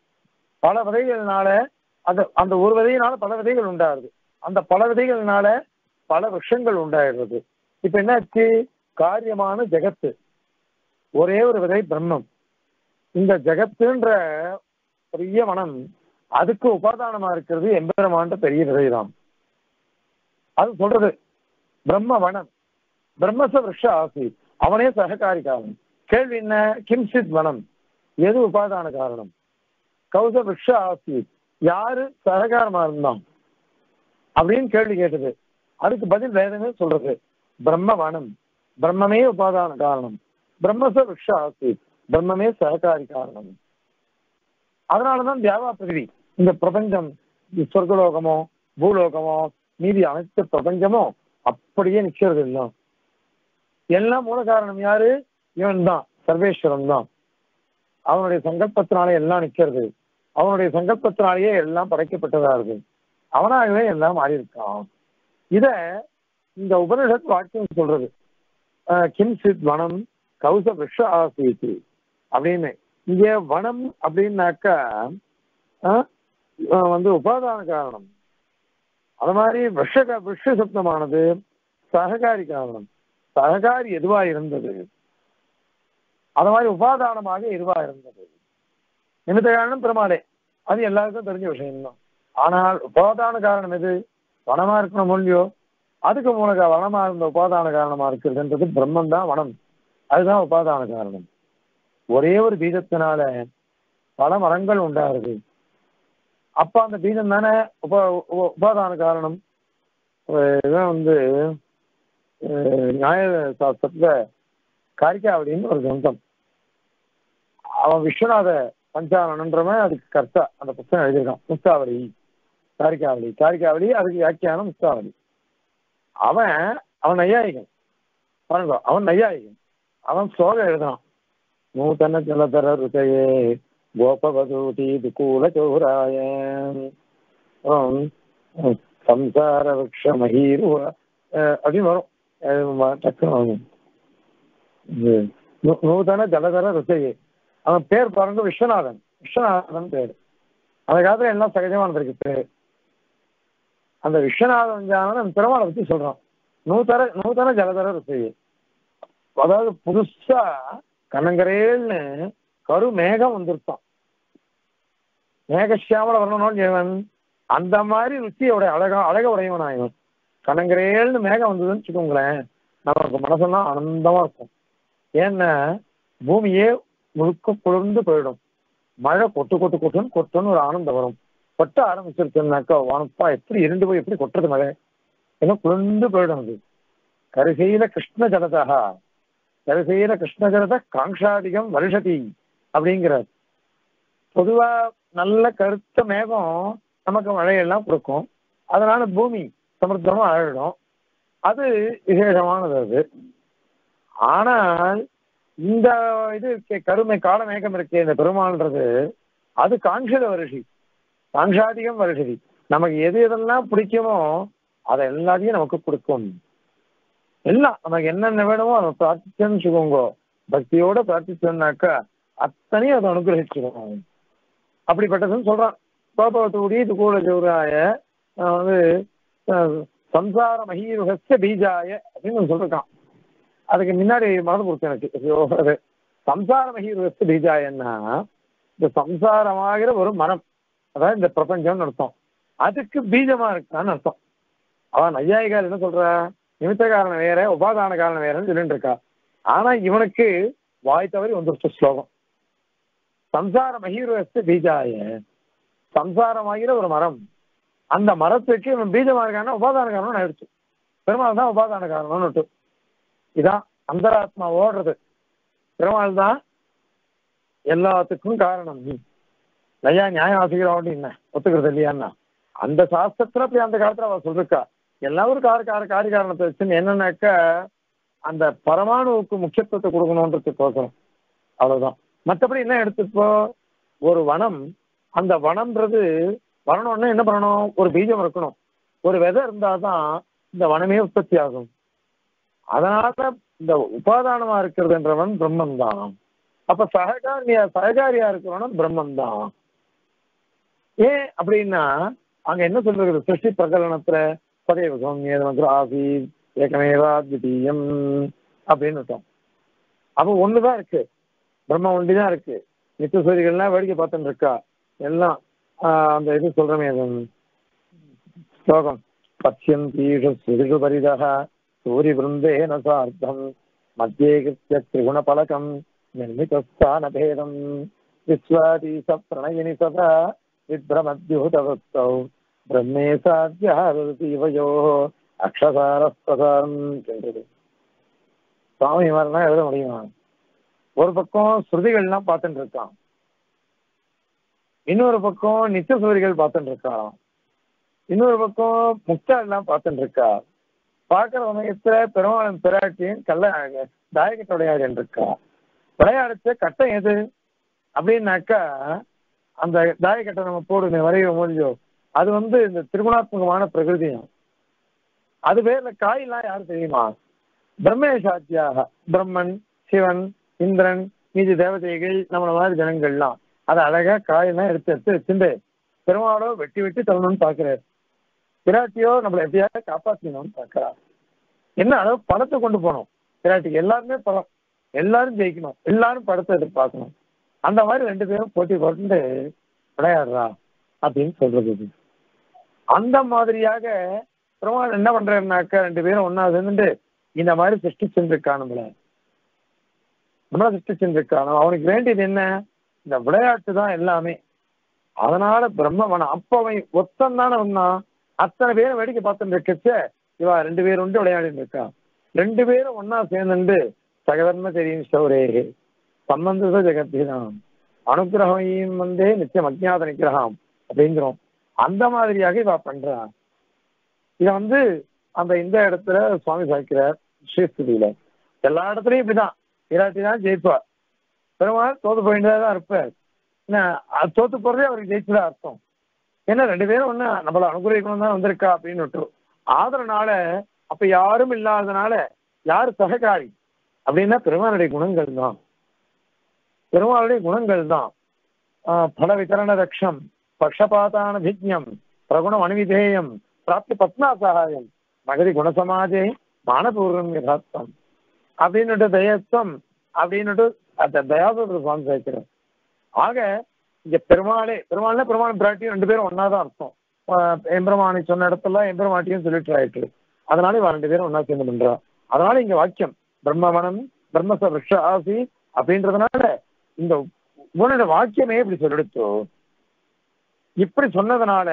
பல விதைகள்னால அந்த அந்த ஒரு விதையினால பல விதைகள் உண்டாகுது. அந்த பல விதைகள்னால பல விஷயங்கள் உண்டாயிடுறது. இப்ப என்னாச்சு? காரியமான ஜெகத்து. ஒரே ஒரு விதை பிரம்மம். இந்த ஜெகத்துன்ற பெரிய மனம் அதுக்கு உபாதானமா இருக்கிறது எம்பெருமான்ற பெரிய விதைதான். அது சொல்றது. பிரம்ம வனம் பிரம்மச விஷ ஆசி. அவனே சககாரி காரணம் கேள்வி என்ன? கிம்சித் வனம் எது உபாதான காரணம்? கௌச விஷ ஆசி. யாரு சககாரமா இருந்தான்? அப்படின்னு கேள்வி கேட்டது. அதுக்கு பதில் வேதங்கள் சொல்றது? பிரம்ம வனம் பிரம்மமே உபாதான காரணம். பிரம்மச விருஷ ஆசி பிரம்மமே சககாரி காரணம். அதனாலதான் தியாவா பிரிவி இந்த பிரபஞ்சம் சொர்க்கலோகமோ பூலோகமோ மீதி அனைத்து பிரபஞ்சமும் அப்படியே நிக்கிறது இல்லை எல்லாம் மூல காரணம் யாரு? இவன் தான் சர்வேஸ்வரன் தான். அவனுடைய சங்கல்பத்தினாலே எல்லாம் நிக்கிறது. அவனுடைய சங்கல்பத்தினாலேயே எல்லாம் படைக்கப்பட்டதா இருக்கு. அவனாகவே எல்லாம் மாறி இருக்கான் இத இந்த உபனிஷத் வாக்கியம் சொல்றது. கிம்சித் வனம் கௌச விஷ ஆசீத்து அப்படின்னு. இங்க வனம் அப்படின்னாக்கா வந்து உபாதான காரணம். அது மாதிரி விஷ விஷ சப்தமானது சககாரி காரணம். சககாரி எதுவா இருந்தது? அது மாதிரி உபாதானமாக எதுவா இருந்தது? நிமித்த காரணம் பெருமாளே அது எல்லாருக்கும் தெரிஞ்ச விஷயம் தான் ஆனால் உபாதான காரணம் எது? வனமா இருக்கணும் இல்லையோ அதுக்கு உனக்கு வனமா இருந்த உபாதான காரணமா இருக்கிறதுன்றது பிரம்மன் தான் வனம். அதுதான் உபாதான காரணம். ஒரே ஒரு பீஜத்தினால பல மரங்கள் உண்டாகுது. அப்ப அந்த பீஜம் தானே உப உபாதான காரணம்? இதான் வந்து நியாய சாஸ்திரத்துல காரிக்காவடின்னு ஒரு கிரந்தம். அவன் விஸ்வநாத பஞ்சாரணன்றவன் அதுக்கு கர்த்தா. அந்த புத்தகம் எழுதியிருக்கான். முஸ்தாவளி தாரிகாவளி தாரிகாவளி அதுக்கு வியாக்கியானம் முஸ்தாவளி அவன் அவன் நையாயிகன். பாருங்க அவன் நையாயிகன். அவன் ஸ்லோகம் எழுதுனான் நூத்தன ஜலதர ருதையே கோபவதூதி துகூல சௌராய சம்சார விக்ஷ மகீருவ அப்படின்னு வரும். டக்குன்னு நூதன ஜலதர ருசையே அவன் பேர் பாருங்க விஸ்வநாதன். விஸ்வநாதன் பேர். அந்த காலத்துல எல்லாம் சகஜமானது இருக்கு? பேர் அந்த விஸ்வநாதன் ஜானன் பெருமாளை பத்தி சொல்றான். நூத்தர நூத்தன ஜலதர ருசையே. அதாவது புதுசா கண்ணங்கரேல்னு கரு மேகம் வந்திருப்பான் மேகசியாமல வரணும்னு இவன் அந்த மாதிரி ருச்சியோட அழகா அழக உடையவன் இவன். கணங்கரேல்னு மேகம் வந்ததுன்னு வச்சுக்கோங்களேன் நமக்கு மனசெல்லாம் ஆனந்தமா இருக்கும். ஏன்னா பூமியே முழுக்க குளிர்ந்து போயிடும். மழை கொட்டு கொட்டு கொட்டுன்னு கொட்டுன்னு ஒரு ஆனந்தம் வரும். கொட்ட ஆரம்பிச்சிருச்சுன்னாக்கா வானப்பா எப்படி இரண்டு போய் எப்படி கொட்டுறது மழை ஏன்னா குளிர்ந்து போயிடும் அது. கரிசையில கிருஷ்ண ஜலதா கரிசையில கிருஷ்ண ஜலத காங்ஷாதிகம் வருஷதி அப்படிங்கிறார். பொதுவா நல்ல கருத்த மேகம் நமக்கு மழையெல்லாம் கொடுக்கும். அதனால பூமி சமர்த்தமா அழகும் அது விசேஷமானது அது. ஆனால் இந்த இது இருக்கே, கருமை கால மேகம் இருக்கே இந்த பெருமாள்ன்றது அது காங்ஷத வருஷி. சாங்காதிகம் வருஷதி நமக்கு எது எதெல்லாம் பிடிக்குமோ அதை எல்லாத்தையும் நமக்கு கொடுக்கும். எல்லாம் நமக்கு என்னென்ன வேணுமோ அதை பிரார்த்திச்சோம்னு வச்சுக்கோங்கோ. பக்தியோட பிரார்த்திச்சோம்னாக்கா அத்தனையும் அதை அனுகிரகிச்சிடும் அப்படிப்பட்டதுன்னு சொல்றான். கோபவத்தூடி இது கூட ஜோராய வந்து சம்சார மகீருகஸ்ய பீஜாய அப்படின்னு சொல்லிருக்கான். அதுக்கு முன்னாடி மறந்து கொடுத்தேன் எனக்கு. அது சம்சார மகீருகஸ்ய பீஜாயன்னா இந்த சம்சாரமாகிற ஒரு மனம். அதாவது இந்த பிரபஞ்சம்னு அர்த்தம். அதுக்கு பீஜமா இருக்கான்னு அர்த்தம். அவன் நையாயிகார் என்ன சொல்ற? நிமித்த காரணம் வேற உபாதான காரணம் வேறன்னு சொல்லிட்டு இருக்கா. ஆனா இவனுக்கு வாய் தவறி வந்துருச்சு ஸ்லோகம். சம்சார மகிர்வஸ்து பீஜாய. சம்சாரமாகிற ஒரு மரம். அந்த மரத்துக்கு இவன் பீஜமா இருக்கான உபாதான காரணம் ஆயிடுச்சு. பெருமாள் தான் உபாதான காரணம்னு விட்டு இதான் அந்தராத்மா ஓடுறது. பெருமாள் தான் எல்லாத்துக்கும் காரணம். நீ ஐயா நியாயம் வாசிக்கிறோம் என்ன? ஒத்துக்கிறது இல்லையான்னா? அந்த சாஸ்திரத்துல அப்படி அந்த காலத்துல அவ சொல்லிருக்கா. எல்லா கார கார காரிய காரணத்தை வச்சுன்னு என்னன்னாக்க அந்த பரமாணுவுக்கு முக்கியத்துவத்தை கொடுக்கணுன்றதுக்கோசரம் அவ்வளவுதான். மற்றபடி என்ன எடுத்துப்போ? ஒரு வனம். அந்த வனம்ன்றது வரணும்னா என்ன பண்ணணும்? ஒரு பீஜம் இருக்கணும். ஒரு விதை இருந்தாதான் இந்த வனமே உற்பத்தி ஆகும். அதனால இந்த உபாதானமா இருக்கிறதுன்றவன் பிரம்மன் தான் அப்ப சககாரியா சககாரியா இருக்கிறவனும் பிரம்மன் தான் ஏன் அப்படின்னா அங்க என்ன சொல்றது? சிருஷ்டி பிரகரணத்துல பதவி சௌமியது ஆசி ஏகமேவா திடீயம் அப்படின்னு அர்த்தம் அப்ப ஒண்ணுதான் இருக்கு. பிரம்ம ஒண்டிதான் இருக்கு. நித்தியசூரிகள்லாம் வேடிக்கை பார்த்துட்டு இருக்கா? எல்லாம் ஆஹ் அந்த இது சொல்றமே அது ஸ்லோகம். பத்யம் தீஷு சுதிஷு பரிதः சூரி விருந்தேன சார்த்தம் மத்தியே கிருத்திய திரிகுண பலகம் நிர்மிதஸ்தான பேதம் விஸ்வாதீச பிரணயினி சதா. விப்ரமத்யூதவஸ்தௌ பிரம்மே சாத்தியாவயோ அக்ஷசாரஸ்பதாரம் சென்றது சுவாமி மாதிரிலாம் எழுத முடியுமா? ஒரு பக்கம் ஸ்ருதிகள்லாம் பார்த்துட்டு இருக்கான் இன்னொரு பக்கம் நித்திய சுவரிகள் பார்த்துட்டு இருக்கான் இன்னொரு பக்கம் முக்தாள்லாம் பார்த்துட்டு இருக்கா பார்க்கிற சமயத்துல பெருமாளும் பிராட்டியும் கல்ல தாயகட்ட விளையாடின்னு இருக்கா விளையாடுச்ச கட்டம் எது? அப்படின்னாக்கா அந்த தாயக்கட்டை நம்ம போடுங்க வரைய முடிஞ்சோ அது வந்து இந்த திருகுணாத்மகமான பிரகிருதியும் அது பேர்ல காயெல்லாம் யாரு தெரியுமா? பிரம்மேஷாத்தியாக பிரம்மன் சிவன் இந்திரன் மீதி தேவதைகள் நம்மள மாதிரி ஜனங்கள்லாம். அதை அழகா காயெல்லாம் எடுத்து எடுத்து வச்சுட்டு பெருமாளோ வெட்டி வெட்டி தரணும்னு பாக்குறாரு. பிராட்டியோ நம்மளை எப்படியாவது காப்பாற்றணும்னு பாக்குறாரு என்ன அளவு படத்தை கொண்டு போகணும்? பிராட்டி எல்லாருமே படம் எல்லாரும் ஜெயிக்கணும். எல்லாரும் படத்தை எதிர்பார்க்கணும். அந்த மாதிரி ரெண்டு பேரும் போட்டி போட்டு விளையாடுறா அப்படின்னு சொல்றது அந்த மாதிரியாக பெருமாள் என்ன பண்றாருனாக்கா ரெண்டு பேரும் ஒன்னா சேர்ந்துட்டு இந்த மாதிரி சிருஷ்டிச்சுருக்கான் நம்மள நம்மள சிருஷ்டிச்சுருக்கானோ அவனுக்கு வேண்டியது என்ன? இந்த விளையாட்டு தான் எல்லாமே. அதனால பிரம்மவனம் அப்ப அவன் ஒத்தன் தானே வந்தான். அத்தனை பேரும் வேடிக்கை பார்த்துட்டு இருக்கச்ச இவா ரெண்டு பேரும் உண்டு விளையாடிட்டு இருக்கான் ரெண்டு பேரும் ஒன்னா சேர்ந்துட்டு சகதர்ம தெரியும் சௌரேகே சம்பந்த ஜெகத்தீனாம் அனுகிரகம் வந்தே நிச்சயம் அஜ்ஞாத நிகிரகம் அப்படிங்கிறோம். அந்த மாதிரியாக இவா பண்றா. இத வந்து அந்த இந்த இடத்துல சுவாமி சாய்க்கிறார் ஸ்ரீஸ்துதியில எல்லா இடத்துலயும் இப்படிதான். இராட்டி தான் ஜெயிப்பா. பெருமாள் தோத்து போயிட்டே தான் இருப்பார். என்ன அது தோத்து போறதே அவருக்கு ஜெயிச்சுதான் அர்த்தம். ஏன்னா ரெண்டு பேரும் ஒண்ணு நம்மள அனுகிரகிக்கணும் தான் வந்திருக்கா அப்படின்னு விட்டு ஆதரனால அப்ப யாரும் இல்லாதனால யாரு சககாரி? அப்படின்னா பெருமாளுடைய குணங்கள் தான். பெருமாளுடைய குணங்கள் தான் ஆஹ் பல விதரண ரக்ஷம் பக்ஷபாதான பிஜ்யம் பிரகுணம் அணுவிதேயம் பிராப்தி பத்மா சகாயம் மகதி குணசமாஜே மானபூர்வம் யதார்த்தம். அப்படின்னுட்டு தயத்தம் அப்படின்னுட்டு அந்த தயாசுர சுவாமி சேர்க்கிறார் ஆக இங்க பெருமாளே பெருமாள்னா பெருமாள் பிராட்டியும் ரெண்டு பேரும் ஒன்னாதான் அர்த்தம். ஆஹ் எம்பெருமானை சொன்ன இடத்துல எம்பெருமாட்டியும் சொல்லிட்டு ஆயிட்டு அதனால இவன் ரெண்டு பேரும் ஒன்னா சேர்ந்து பண்றா அதனால இங்க வாக்கியம் பிரம்மவனம் பிரம்மச விரக்ஷ ஆசி அப்படின்றதுனால இந்த உன்னோட வாக்கியமே இப்படி சொல்லிடுத்தோ. இப்படி சொன்னதுனால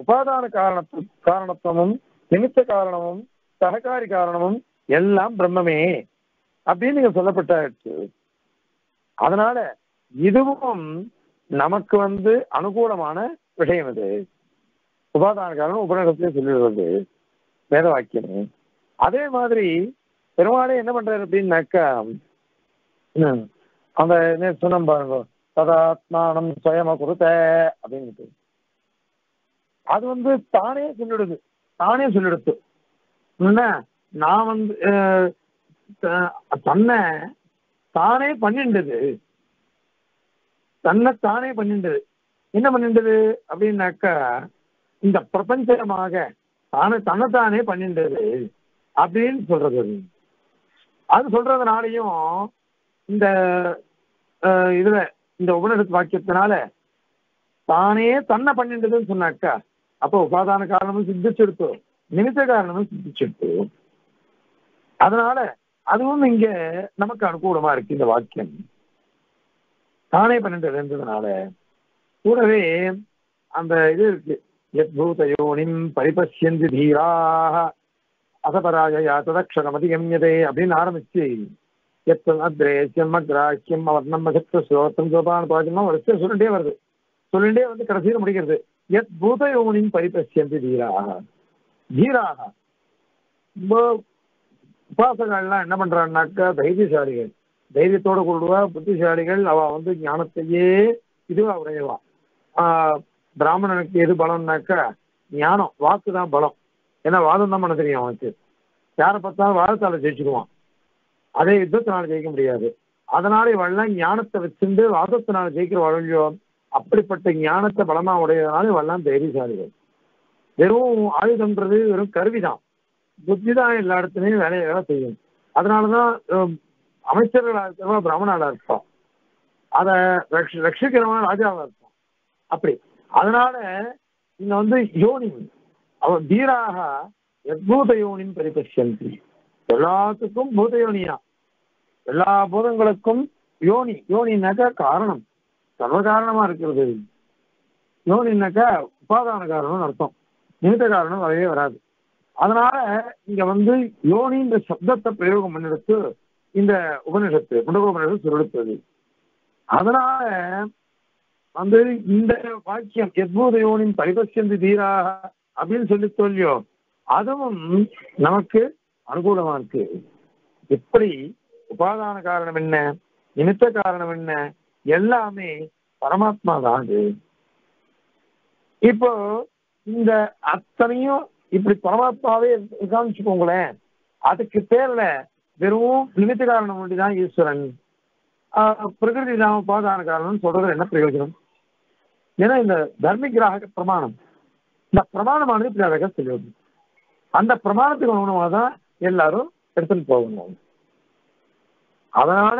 உபாதான காரணத்து காரணத்துவமும் நிமித்த காரணமும் சககாரி காரணமும் எல்லாம் பிரம்மமே அப்படின்னு நீங்க சொல்லப்பட்டாச்சு. அதனால இதுவும் நமக்கு வந்து அனுகூலமான விஷயம் இது. உபாதான காரணம் உபநிடத்திலே சொல்லிடுறது வேத வாக்கியம். அதே மாதிரி பெருமாளே என்ன பண்றாரு அப்படின்னாக்கா அந்த என்ன சொன்ன பாருங்க. சதாத்மானம் சுயம கொடுத்த அப்படின்ட்டு அது வந்து தானே சொல்லிடுது. தானே சொல்லிடுது என்ன? நான் வந்து தன்னை தானே பண்ணிண்டது தன்னை தானே பண்ணிண்டது என்ன பண்ணிண்டது அப்படின்னாக்கா இந்த பிரபஞ்சமாக தானே தன்னைத்தானே பண்ணிண்டது அப்படின்னு சொல்றது அது. அது சொல்றதுனாலையும் இந்த இதுல இந்த உபநிடத்து வாக்கியத்தினால தானே தன்னை பண்ணிண்டதுன்னு சொன்னாக்கா அப்போ உபாதான காரணமும் சித்திச்செடுத்து நிமித்த காரணமும் சித்திச்செடுத்து அதனால அதுவும் இங்க நமக்கு அனுகூலமா இருக்கு இந்த வாக்கியம். தானே பண்ணின்றதுன்றதுனால கூடவே அந்த இது இருக்கு. யத்பூத யோனிம் பரிபஷ்யந்தி தீராக அசபராஜயா ததக்ஷரமதிகம்யதே அப்படின்னு ஆரம்பிச்சு எத்தன் அத்ரேசியம் அக்ராக்கியம் அவர்ணம் மகத்த ஸ்ரோத்தம் சோபான பாஜமா வரிசை சொல்லிட்டே வருது. சொல்லிட்டே வந்து கடைசியில் முடிக்கிறது. எத் பூத யோனின் பரிபஷ்யந்தி தீராக தீராக ரொம்ப உபாசகர்கள்லாம் என்ன பண்றான்னாக்கா தைரியசாலிகள். தைரியத்தோட கூடுவா புத்திசாலிகள் அவ வந்து ஞானத்தையே இதுவா உடையவா. ஆஹ் பிராமணனுக்கு எது பலம்னாக்கா ஞானம் வாக்கு தான் பலம். ஏன்னா வாதம் தான் பண்ண தெரியும் அவனுக்கு. யாரை பார்த்தாலும் வாதத்தால ஜெயிச்சுக்குவான். அதே யுத்தத்தினால ஜெயிக்க முடியாது. அதனால இவெல்லாம் ஞானத்தை வச்சிருந்து வாதத்தினால ஜெயிக்கிற வழியோ அப்படிப்பட்ட ஞானத்தை பலமா உடையதுனால இவெல்லாம் தைரியசாலிகள். வெறும் ஆயுதம்ன்றது வெறும் கருவிதான். புத்தி தான் எல்லா இடத்துலையும் வேலையை வேலை செய்யும். அதனாலதான் அமைச்சர்களா இருக்கிறவா பிராமணாளா இருப்பான். அதை ரக்ஷ ரட்சிக்கிறவன் ராஜாவா இருப்பான். அப்படி. அதனால இங்க வந்து யோனி அவன் தீராக எத்பூத யோனின் பரிபஷ்யந்தி எல்லாத்துக்கும் பூத யோனியா எல்லா பூதங்களுக்கும் யோனி. யோனின்னாக்கா காரணம். சர்வ காரணமா இருக்கிறது. யோனின்னாக்க உபாதான காரணம்னு அர்த்தம். நிமித்த காரணம் வரவே வராது. அதனால இங்க வந்து யோனின்ற சப்தத்தை பிரயோகம் பண்ணிடுத்து இந்த உபனிஷத்து முண்டகோபனிஷத்து சொல்லிடுத்தது அதனால வந்து இந்த வாக்கியம் எத்பூத யோனின் பரிபசியந்து தீரா அப்படின்னு சொல்லி சொல்லியோ அதுவும் நமக்கு அனுகூலமா இருக்கு எப்படி? உபாதான காரணம் என்ன? நிமித்த காரணம் என்ன? எல்லாமே பரமாத்மா தான் அது இப்போ இந்த அத்தனையும் இப்படி பரமாத்மாவே இருக்கான்னு வச்சுக்கோங்களேன் அதுக்கு பேர்ல வெறும் நிமித்த காரணம் ஒண்டிதான் ஈஸ்வரன். ஆஹ் பிரகிருதி தான் உபாதான காரணம் சொல்றது என்ன பிரயோஜனம்? ஏன்னா இந்த தர்மிகிராக பிரமாணம். இந்த பிரமாணமானது இப்படி அழகா சொல்லுவது அந்த பிரமாணத்துக்கு அனுகுணமாக தான் எல்லாரும் எடுத்துட்டு போகணும் அதனால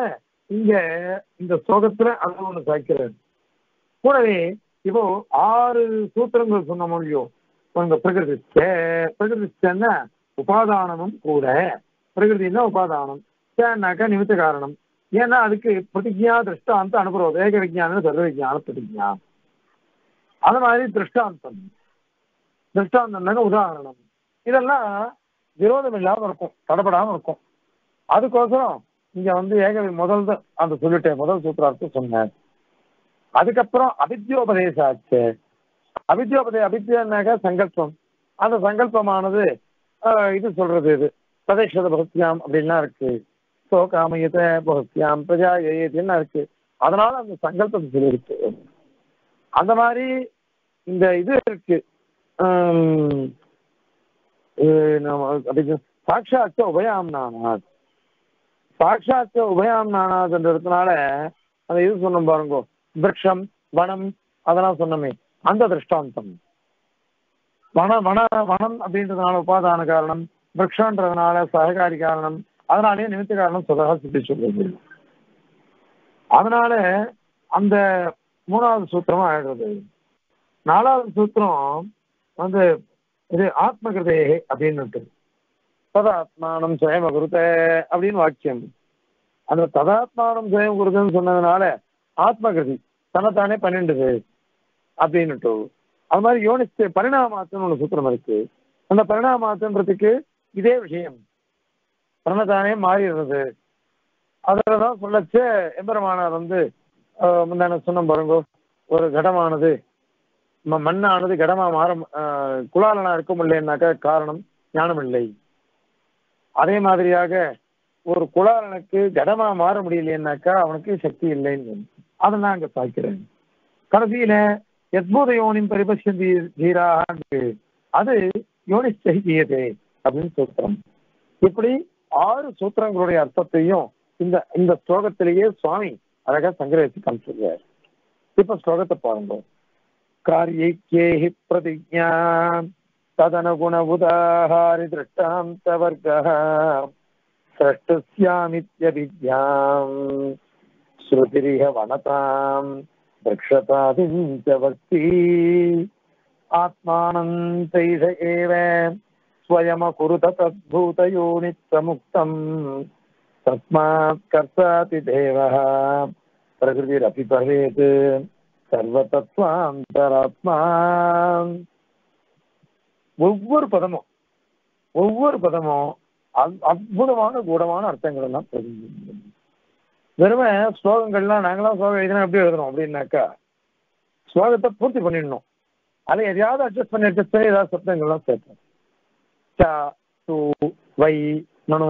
இங்க இந்த சோகத்துல அது ஒண்ணு சாய்க்கிறது. கூடவே இப்போ ஆறு சூத்திரங்கள் சொன்ன மொழியோ இந்த பிரகிருதி பிரகிருதிச்சன்னா உபாதானமும் கூட. பிரகிருதினா உபாதானம். சேன்னாக்கா நிமித்த காரணம். ஏன்னா அதுக்கு பிரதிஜா திருஷ்டாந்த அனுப்புறோம் வேக விஜயானம் சர்வ விஜயான பிரதிஜா அது மாதிரி திருஷ்டாந்தம். திருஷ்டாந்தம்னாக்க உதாரணம். இதெல்லாம் விரோதம் இல்லாம இருக்கும் தடப்படாம இருக்கும். அதுக்கோசரம் இங்க வந்து ஏகவி முதல் தான் அந்த சொல்லிட்டேன் முதல் சூத்திரார்த்தம் சொன்னேன் அதுக்கப்புறம் அபித்யோபதேசாச்சு அபித்யோபதே அபித்யனாக சங்கல்பம். அந்த சங்கல்பமானது ஆஹ், இது சொல்றது இது. பிரதேஷத பகத்தியாம் அப்படின்லாம் இருக்கு. சோ காமயத பகத்தியாம் பிரஜா ஏயத்தின்னா இருக்கு? அதனால அந்த சங்கல்பம் சொல்லியிருக்கு. அந்த மாதிரி இந்த இது இருக்கு. ஆம், சாட்சாச்ச உபயாம் நானாத் சாட்சாச்ச உபயாம் நானாத்ன்றதுனால அந்த இது சொன்னோம் பாருங்க விரக்ஷம் வனம் அதெல்லாம் சொன்னோமே அந்த திருஷ்டாந்தம் வன வன வனம் அப்படின்றதுனால உபாதான காரணம் விரக்ஷன்றதுனால சககாரி காரணம் அதனாலேயே நிமித்த காரணம் சொல்லதாக சுட்டி சொல்றது அதனால அந்த மூணாவது சூத்திரமா ஆயிடுறது நாலாவது சூத்திரம் வந்து இது ஆத்மகிருதே அப்படின்னு ததாத்மானம் சுயம குருத்த அப்படின்னு வாக்கியம். அந்த ததாத்மானம் சுயம் குருதன்னு சொன்னதுனால ஆத்மகிருதி தனத்தானே பன்னெண்டுது அப்படின்னுட்டு. அது மாதிரி யோனிச்சு பரிணாமாத்துன்னு ஒன்று சூத்திரம் இருக்கு. அந்த பரிணாமாத்துன்றதுக்கு இதே விஷயம். தன்னைத்தானே மாறிடுறது. அதில் தான் சொல்லச்ச எம்பெருமானார் வந்து முந்தான சொன்ன பாருங்க ஒரு கடமானது மண்ணானது கடமா மாற ஆஹ், குலாலனா இருக்க முடியலன்னாக்கா காரணம் ஞானம் இல்லை அதே மாதிரியாக ஒரு குலாலனுக்கு கடமா மாற முடியலைன்னாக்கா அவனுக்கு சக்தி இல்லைன்னு அதை நான் அங்க பார்க்கிறேன். கடைசியில எத்பூத யோனின் பரிபட்சந்தி தீராக அது யோனிச்சை தீயதே அப்படின்னு சூத்திரம். இப்படி ஆறு சூத்திரங்களுடைய அர்த்தத்தையும் இந்த இந்த ஸ்லோகத்திலேயே சுவாமி அழகா சங்கரத்துக்கு காமிச்சிருக்கார். இப்ப ஸ்லோகத்தை பாருங்க. कार्यैक्यैः प्रतिज्ञा तदनुगुण उदाहारिदृष्टान्तवर्गः स्रष्टस्यामित्यभिज्ञाम् श्रुतिरिह वनतां वृक्षतादिम् च वक्ति। आत्मानम् चैष एव स्वयमकुरुत तद्भूतयोनित्समुक्तम् तस्मात् कर्ताति देवः प्रकृतिरपि भवेत्। சர்வதத்வாந்தராத்மா ஒவ்வொரு பதமும் ஒவ்வொரு பதமும் அற்புதமான கூடமான அர்த்தங்கள் எல்லாம் தெரிஞ்சு வெறுமை ஸ்லோகங்கள்லாம் நாங்களாம் ஸ்லோகம் எழுதினா எப்படி எழுதணும் அப்படின்னாக்கா ஸ்லோகத்தை பூர்த்தி பண்ணிடணும். அதை எதையாவது அட்ஜஸ்ட் பண்ணி அட்ஜஸ்ட் பண்ணி ஏதாவது சப்தங்கள்லாம் சேர்ப்போம். ச து வை மனு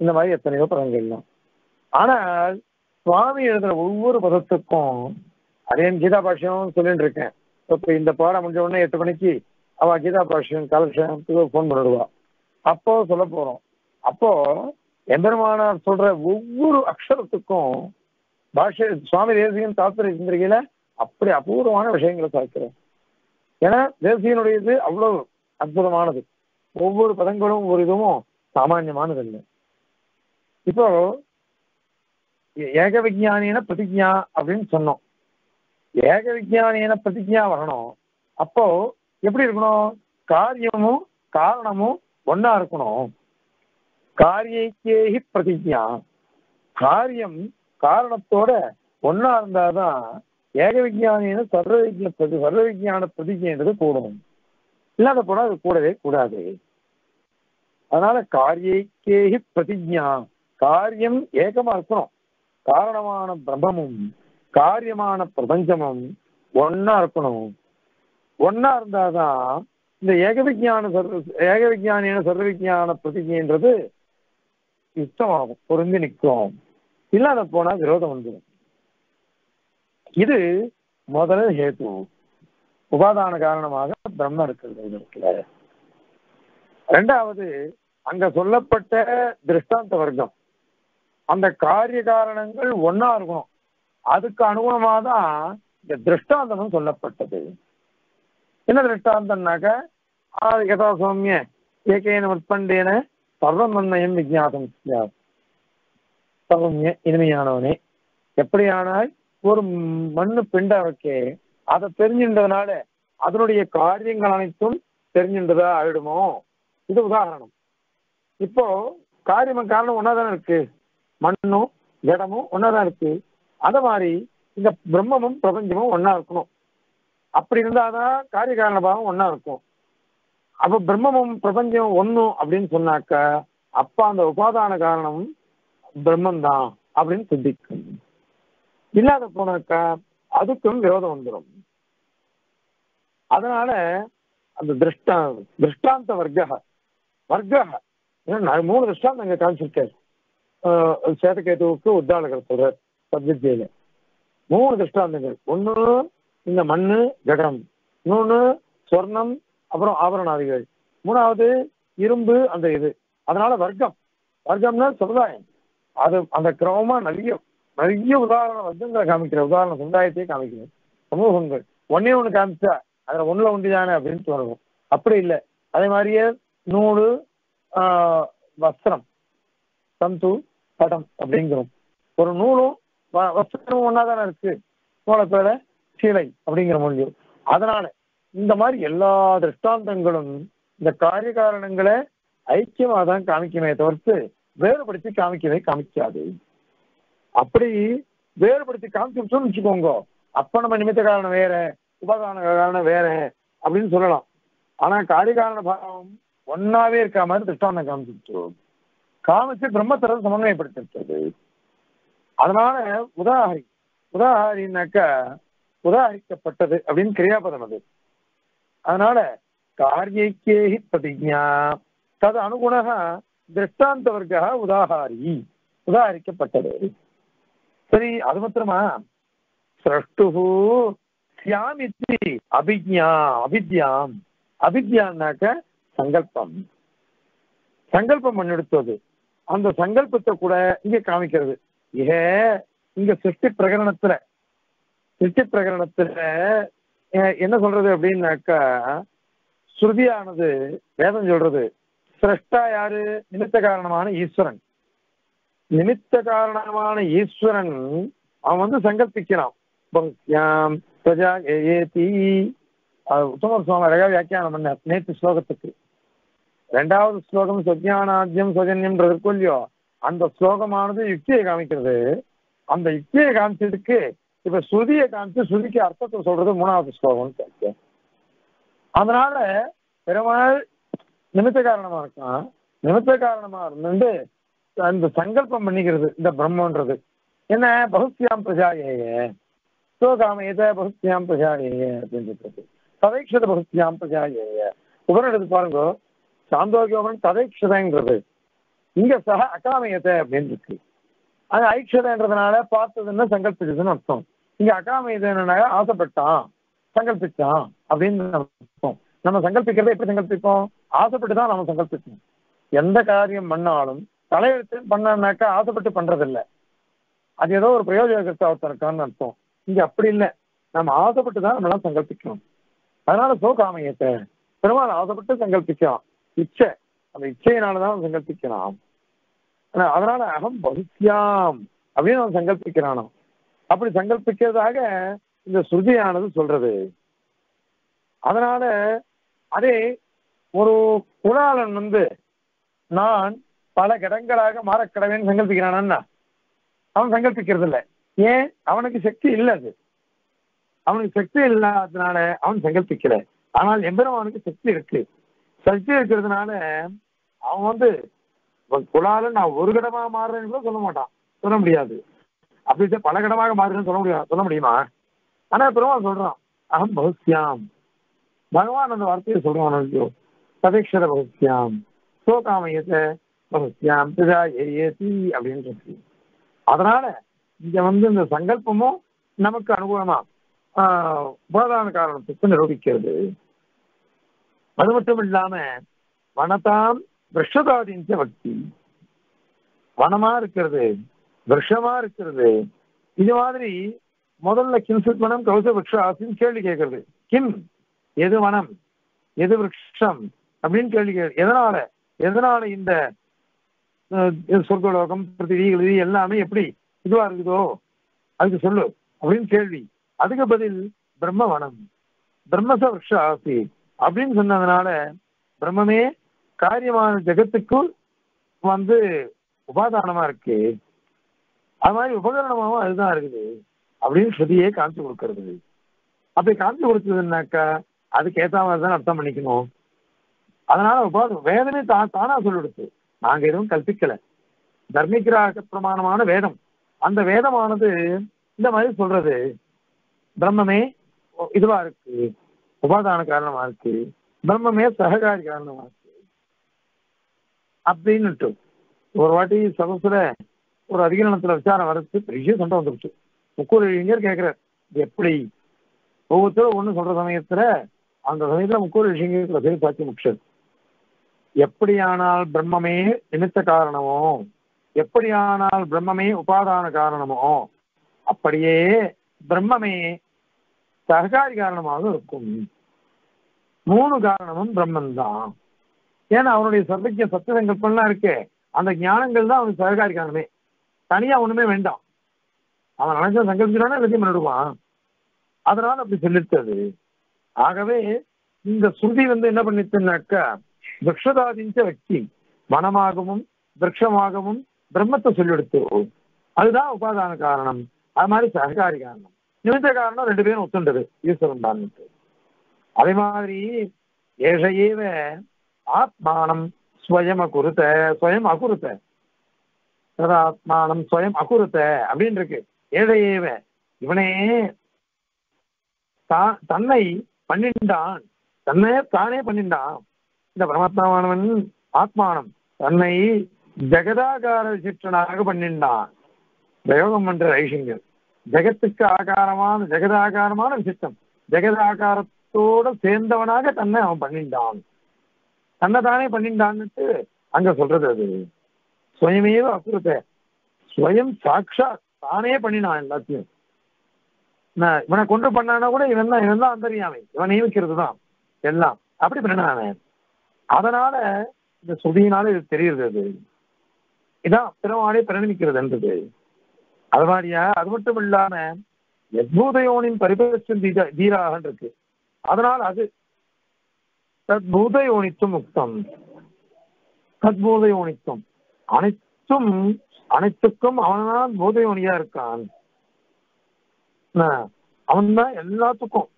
இந்த மாதிரி எத்தனையோ பதங்கள்லாம். ஆனால் சுவாமி எழுதுற ஒவ்வொரு பதத்துக்கும் அதே கீதா பாஷ்யம் சொல்லிட்டு இருக்கேன். இப்போ இந்த பாடம் முடிஞ்ச உடனே எட்டு மணிக்கு அவ கீதா பாஷ்யம் காலக்ஷேமத்துக்கு ஃபோன் பண்ணிடுவா. அப்போ சொல்ல போறோம். அப்போ எம்பெருமானார் சொல்ற ஒவ்வொரு அக்ஷரத்துக்கும் பாஷ்ய சுவாமி தேசியன் தாத்திர சிந்திரிகையில அப்படி அபூர்வமான விஷயங்களை சாய்க்கிறோம் ஏன்னா தேசியனுடைய இது அவ்வளவு அற்புதமானது. ஒவ்வொரு பதங்களும் ஒரு இதுவும் சாமானியமானது இல்லை இப்போ ஏக விஜயானின பிரதிஜா அப்படின்னு சொன்னோம். ஏக விஜயானியன பிரதிஜா வரணும். அப்போ எப்படி இருக்கணும்? காரியமும் காரணமும் ஒன்னா இருக்கணும். காரியக்கேகி பிரதிஜா. காரியம் காரணத்தோட ஒன்னா இருந்தாதான் ஏக விஜயானியன சர்வ விஜய பிரதி சர்வ விஜயான பிரதிஜைன்றது கூடும் இல்லாத போனா அது கூடவே கூடாது. அதனால காரியக்கேகி பிரதிஜா. காரியம் ஏகமா இருக்கணும். காரணமான பிரம்மமும் காரியமான பிரபஞ்சமும் ஒன்னா இருக்கணும். ஒன்னா இருந்தாதான் இந்த ஏக சர்வ ஏக விஜயானியான பிரதிஜைன்றது யுத்தமாகும் பொருந்தி நிற்கும். இல்லாத போனா விரோதம் வந்துடும். இது முதல் ஹேது. உபாதான காரணமாக பிரம்ம இருக்கிறது இடத்துல. ரெண்டாவது அங்க சொல்லப்பட்ட திருஷ்டாந்த வர்க்கம். அந்த காரிய காரணங்கள் ஒன்னா இருக்கணும் அதுக்கு அனுகுணமா தான் இந்த திருஷ்டாந்தமும் சொல்லப்பட்டது. என்ன திருஷ்டாந்தம்னாக்க ஆ, யதா சௌமிய ஏகேன உட்பண்டேன சர்வம் நன்மயம் விஜாதம் சௌமிய இனிமையானவனே எப்படியானால் ஒரு மண்ணு பிண்ட வைக்க அதை தெரிஞ்சின்றதுனால அதனுடைய காரியங்கள் அனைத்தும் தெரிஞ்சின்றதா ஆயிடுமோ? இது உதாரணம். இப்போ காரியம் காரணம் ஒன்னாதானே இருக்கு. மண்ணும் இடமும் ஒன்னாதான் இருக்கு. அத மாதிரி இந்த பிரம்மமும் பிரபஞ்சமும் ஒன்னா இருக்கணும். அப்படி இருந்தாதான் காரிய காரண பாவம் ஒன்னா இருக்கும். அப்ப பிரம்மமும் பிரபஞ்சம் ஒண்ணும் அப்படின்னு சொன்னாக்க அப்ப அந்த உபாதான காரணம் பிரம்மம் தான் அப்படின்னு சிந்திக்கும். இல்லாத போனாக்கா அதுக்கும் விரோதம் வந்துடும் அதனால அந்த திருஷ்டா திருஷ்டாந்த வர்க்க வர்க்க மூணு திருஷ்டாந்தம் இங்க காமிச்சிருக்காரு ஆஹ் சேதகேதுவுக்கு உத்தாளகர் சொல்றார். சப்ஜெக்டியில மூணு திருஷ்டாந்தங்கள் ஒண்ணு இந்த மண்ணு ஜடம். இன்னொன்னு சொர்ணம் அப்புறம் ஆபரணாதிகள். மூணாவது இரும்பு அந்த இது. அதனால வர்க்கம். வர்க்கம்னா சமுதாயம். அது அந்த கிரமமா நிறைய நிறைய உதாரண வர்க்கங்களை காமிக்கிற உதாரண சமுதாயத்தையே காமிக்கிறேன் சமூகங்கள். ஒன்னே ஒண்ணு காமிச்சா அதுல ஒண்ணுல ஒன்றுதானே அப்படின்னு தோணும் அப்படி இல்லை. அதே மாதிரியே நூலு ஆஹ், வஸ்திரம். தந்து படம் அப்படிங்கிறோம். ஒரு நூலும் வ- ஒன்னா தானே இருக்கு. நூலை பேர சீலை அப்படிங்கிற மொழியும் அதனால இந்த மாதிரி எல்லா திருஷ்டாந்தங்களும் இந்த காரிய காரணங்களை ஐக்கியமா தான் காமிக்குமே தவிர்த்து வேறுபடுத்தி காமிக்கவே காமிக்காது. அப்படி வேறுபடுத்தி காமிச்சோம்னு வச்சுக்கோங்க. அப்ப நம்ம நிமித்த காரணம் வேற உபகாரண காரணம் வேற அப்படின்னு சொல்லலாம். ஆனா காரிய காரண பாவம் ஒன்னாவே இருக்க மாதிரி திருஷ்டாந்தம் காமிச்சிட்டு காமிச்சு பிரம்மத்தர சமன்வயப்படுத்திருக்கிறது அதனால உதாஹரி உதாஹரினாக்கா உதாஹரிக்கப்பட்டது அப்படின்னு கிரியாபதம் அது. அதனால காரியக்கேஹி பிரதிஜா தது அனுகுணக திருஷ்டாந்த வர்க்க உதாகாரி உதாகரிக்கப்பட்டது சரி அது மாத்திரமா? சிரஷ்டு சியாமித்தி அபிஜா அபித்யாம். அபித்யான்னாக்க சங்கல்பம். சங்கல்பம் பண்ணிடுத்தது அந்த சங்கல்பத்தை கூட இங்க காமிக்கிறது. ஏ இங்க சிருஷ்டி பிரகரணத்துல சிருஷ்டி பிரகரணத்துல என்ன சொல்றது அப்படின்னாக்கா ஸ்ருதியானது வேதம் சொல்றது சிரஷ்டா யாரு? நிமித்த காரணமான ஈஸ்வரன். நிமித்த காரணமான ஈஸ்வரன் அவன் வந்து சங்கல்பிக்கிறான். பிரஜா ஏதி உத்தமர் சுவாமி அழகா வியாக்கியானம் பண்ண நேற்று ஸ்லோகத்துக்கு. ரெண்டாவது ஸ்லோகம் சஜ்ஞானாத்தியம் சஜன்யம்ன்றது இருக்கும் இல்லையோ அந்த ஸ்லோகமானது யுக்தியை காமிக்கிறது. அந்த யுக்தியை காமிச்சதுக்கு இப்ப ஸ்ருதியை காமிச்சு ஸ்ருதிக்கு அர்த்தத்தை சொல்றது மூணாவது ஸ்லோகம்னு கேட்க அதனால பெருமாள் நிமித்த காரணமா இருக்கான். நிமித்த காரணமா இருந்து அந்த சங்கல்பம் பண்ணிக்கிறது இந்த பிரம்மன்றது. என்ன? பகுத்தியாம் பிரஜாயேய. சோகாமயத பகுத்தியாம் பிரஜாயேய அப்படின்னு சொல்றது. ததைக்ஷத பகுத்தியாம் பிரஜாயேய. உபரம் எடுத்து பாருங்க சாந்தோகியோகன் ததைக்ஷதங்கிறது. இங்க சக அகாமயத்தை அப்படின்னு இருக்கு. அது ஐக்ஷதன்றதுனால பார்த்ததுன்னு சங்கல்பிச்சதுன்னு அர்த்தம். இங்க அகாமயத்தை என்னன்னா ஆசைப்பட்டான் சங்கல்பிச்சான் அப்படின்னு அர்த்தம். நம்ம சங்கல்பிக்கிறத எப்படி சங்கல்பிப்போம்? ஆசைப்பட்டு தான் நம்ம சங்கல்பிக்கணும். எந்த காரியம் பண்ணாலும் தலையெழுத்து பண்ணனாக்கா ஆசைப்பட்டு பண்றதில்லை. அது ஏதோ ஒரு பிரயோஜனத்தை ஒருத்தர் இருக்கான்னு அர்த்தம். இங்க அப்படி இல்லை. நம்ம ஆசைப்பட்டு தான் நம்மளாம் சங்கல்பிக்கணும். அதனால சோகாமயத்தை பெருமாள் ஆசைப்பட்டு சங்கல்பிக்கலாம் இச்சை. அந்த இச்சையினாலதான் சங்கல்பிக்கிறான். ஆனா, அதனால அகம் பகுத்தியாம் அப்படின்னு அவன் சங்கல்பிக்கிறானோ அப்படி சங்கல்பிக்கிறதாக இந்த ஸ்ருதியானது சொல்றது. அதனால அதே ஒரு குணாளன் வந்து நான் பல கடங்களாக மாறக்கடவேன்னு சங்கல்பிக்கிறானா அவன் சங்கல்பிக்கிறது இல்லை ஏன்? அவனுக்கு சக்தி இல்லை அது. அவனுக்கு சக்தி இல்லாததுனால அவன் சங்கல்பிக்கல. ஆனால் எம்பெருமானுக்கு சக்தி இருக்கு. சக்தி இருக்கிறதுனால அவன் வந்து குழால நான் ஒரு கடமாக மாறுறேன்னு கூட சொல்ல மாட்டான். சொல்ல முடியாது. அப்படி பல கடமாக மாறுறேன்னு சொல்ல முடியும் சொல்ல முடியுமா? ஆனா பெருமாள் சொல்றான் அகம் பகுத்தியாம் பகவான் அந்த வார்த்தையை சொல்றான் சதேஷர சதேக்ஷர பகுத்தியாம் சோகாமயத்தை பகுத்தியாம் பிதா ஏசி அப்படின்னு சொல்லி. அதனால இங்க வந்து இந்த சங்கல்பமும் நமக்கு அனுகூலமா ஆஹ், உபாதான காரணத்துக்கு நிரூபிக்கிறது. அது மட்டும் இல்லாம வனதாம் விஷதாதீஞ்ச பக்தி. வனமா இருக்கிறது விருஷமா இருக்கிறது. இது மாதிரி முதல்ல கிம்சித் வனம் கௌச விருஷ ஆசின்னு கேள்வி கேட்கறது. கிம் எது வனம் எது விருஷம் அப்படின்னு கேள்வி கேள்வி எதனால எதனால இந்த சொர்க்கலோகம் பிருத்திவி இது எல்லாமே எப்படி இதுவா இருக்குதோ அதுக்கு சொல்லு அப்படின்னு கேள்வி. அதுக்கு பதில் பிரம்மவனம் பிரம்மச விரக்ஷ ஆசி. அப்படின்னு சொன்னதுனால பிரம்மமே காரியமான ஜெகத்துக்கு வந்து உபாதானமா இருக்கு. அது மாதிரி உபகரணமாவும் அதுதான் இருக்குது. அப்படின்னு ஸ்ருதியே காமிச்சு கொடுக்கறது. அப்படி காமிச்சு கொடுத்ததுன்னாக்கா அதுக்கு ஏற்ற மாதிரி தான் அர்த்தம் பண்ணிக்கணும். அதனால உபாத வேதமே தான் தானா சொல்லிடுச்சு நாங்க எதுவும் கல்பிக்கல தர்மிகிராக பிரமாணமான வேதம். அந்த வேதமானது இந்த மாதிரி சொல்றது. பிரம்மமே இதுவா இருக்கு. உபாதான காரணமா இருக்கு பிரம்மமே சககாரி காரணமா இருக்கு அப்படின்னுட்டு ஒரு வாட்டி சதசுல ஒரு அதிகரணத்துல விசாரம் வரச்சு பெரிய சண்டை வந்துருச்சு. முக்கூர் இளைஞர் கேட்கிறார் எப்படி? ஒவ்வொருத்தரும் ஒண்ணு சொல்ற சமயத்துல அந்த சமயத்துல முக்கூர் இளைஞர் பேர் பார்த்து முக்ஷர் எப்படியானால் பிரம்மமே நிமித்த காரணமோ எப்படியானால் பிரம்மமே உபாதான காரணமோ அப்படியே பிரம்மமே சககாரி காரணமாக இருக்கும். மூணு காரணமும் பிரம்மன் தான் ஏன்னா அவனுடைய சர்வஜ சத்தியசங்கல்பம்லாம் இருக்கு. அந்த ஞானங்கள் தான் அவனுக்கு சககாரி காரணமே. தனியா ஒண்ணுமே வேண்டாம். அவன் நினைச்ச சங்கல்பிச்சானா எல்லாத்தையும் பண்ணிடுவான் அதனால அப்படி சொல்லித்தது ஆகவே இந்த ஸ்ருதி வந்து என்ன பண்ணிச்சுனாக்கா விரக்ஷதாதிஞ்ச வக்தி. மனமாகவும் விரக்ஷமாகவும் பிரம்மத்தை சொல்லிடுத்து அதுதான் உபாதான காரணம். அது மாதிரி சககாரி காரணம். நிமித்த காரணம் ரெண்டு பேரும் ஒத்துண்டது ஈஸ்வரன் தான். அதே மாதிரி ஏஷ ஆத்மானம் ஸ்வயம் அகுருத்த ஸ்வயம் அகுருத்த. ஆத்மானம் ஸ்வயம் அகுருத்த அப்படின்னு இருக்கு ஏழ இவனே தான் தன்னை பண்ணிண்டான் தன்னை தானே பண்ணிண்டான் இந்த பரமாத்மாவானவன் ஆத்மானம். தன்னை ஜெகதாகார சிற்றனாக பண்ணிண்டான் பிரயோகம் பண்ற ஐஷிங்கர் ஜெகத்துக்கு ஆகாரமான ஜெகதாகாரமான விசிஷ்டம் ஜெகதாகாரத்தோட சேர்ந்தவனாக தன்னை அவன் பண்ணிண்டான் தன்னை தானே பண்ணிண்டான்னுட்டு அங்க சொல்றது அது. சுயமேவ அசுரத்தை ஸ்வயம் சாட்சா தானே பண்ணினான் எல்லாத்தையும். நான் இவனை கொண்டு பண்ணானா கூட இவன் தான் இவன் தான் அந்தரியாமை. இவன் நியமிக்கிறது தான் எல்லாம். அப்படி பண்ணினான் அதனால இந்த சுதியினால இது தெரியுது அது. இதான் பிறவாடே பிரணிக்கிறது அது மாதிரியா அது மட்டும் இல்லாம எத்பூதயோனின் பரிபட்சம் தீராக இருக்கு. அதனால் அது தத்பூதயோனித்தும் முக்தம். தத்பூதயோனித்தும். அனைத்தும் அனைத்துக்கும் அவன்தான் பூதயோனியா இருக்கான். அவன் தான் எல்லாத்துக்கும்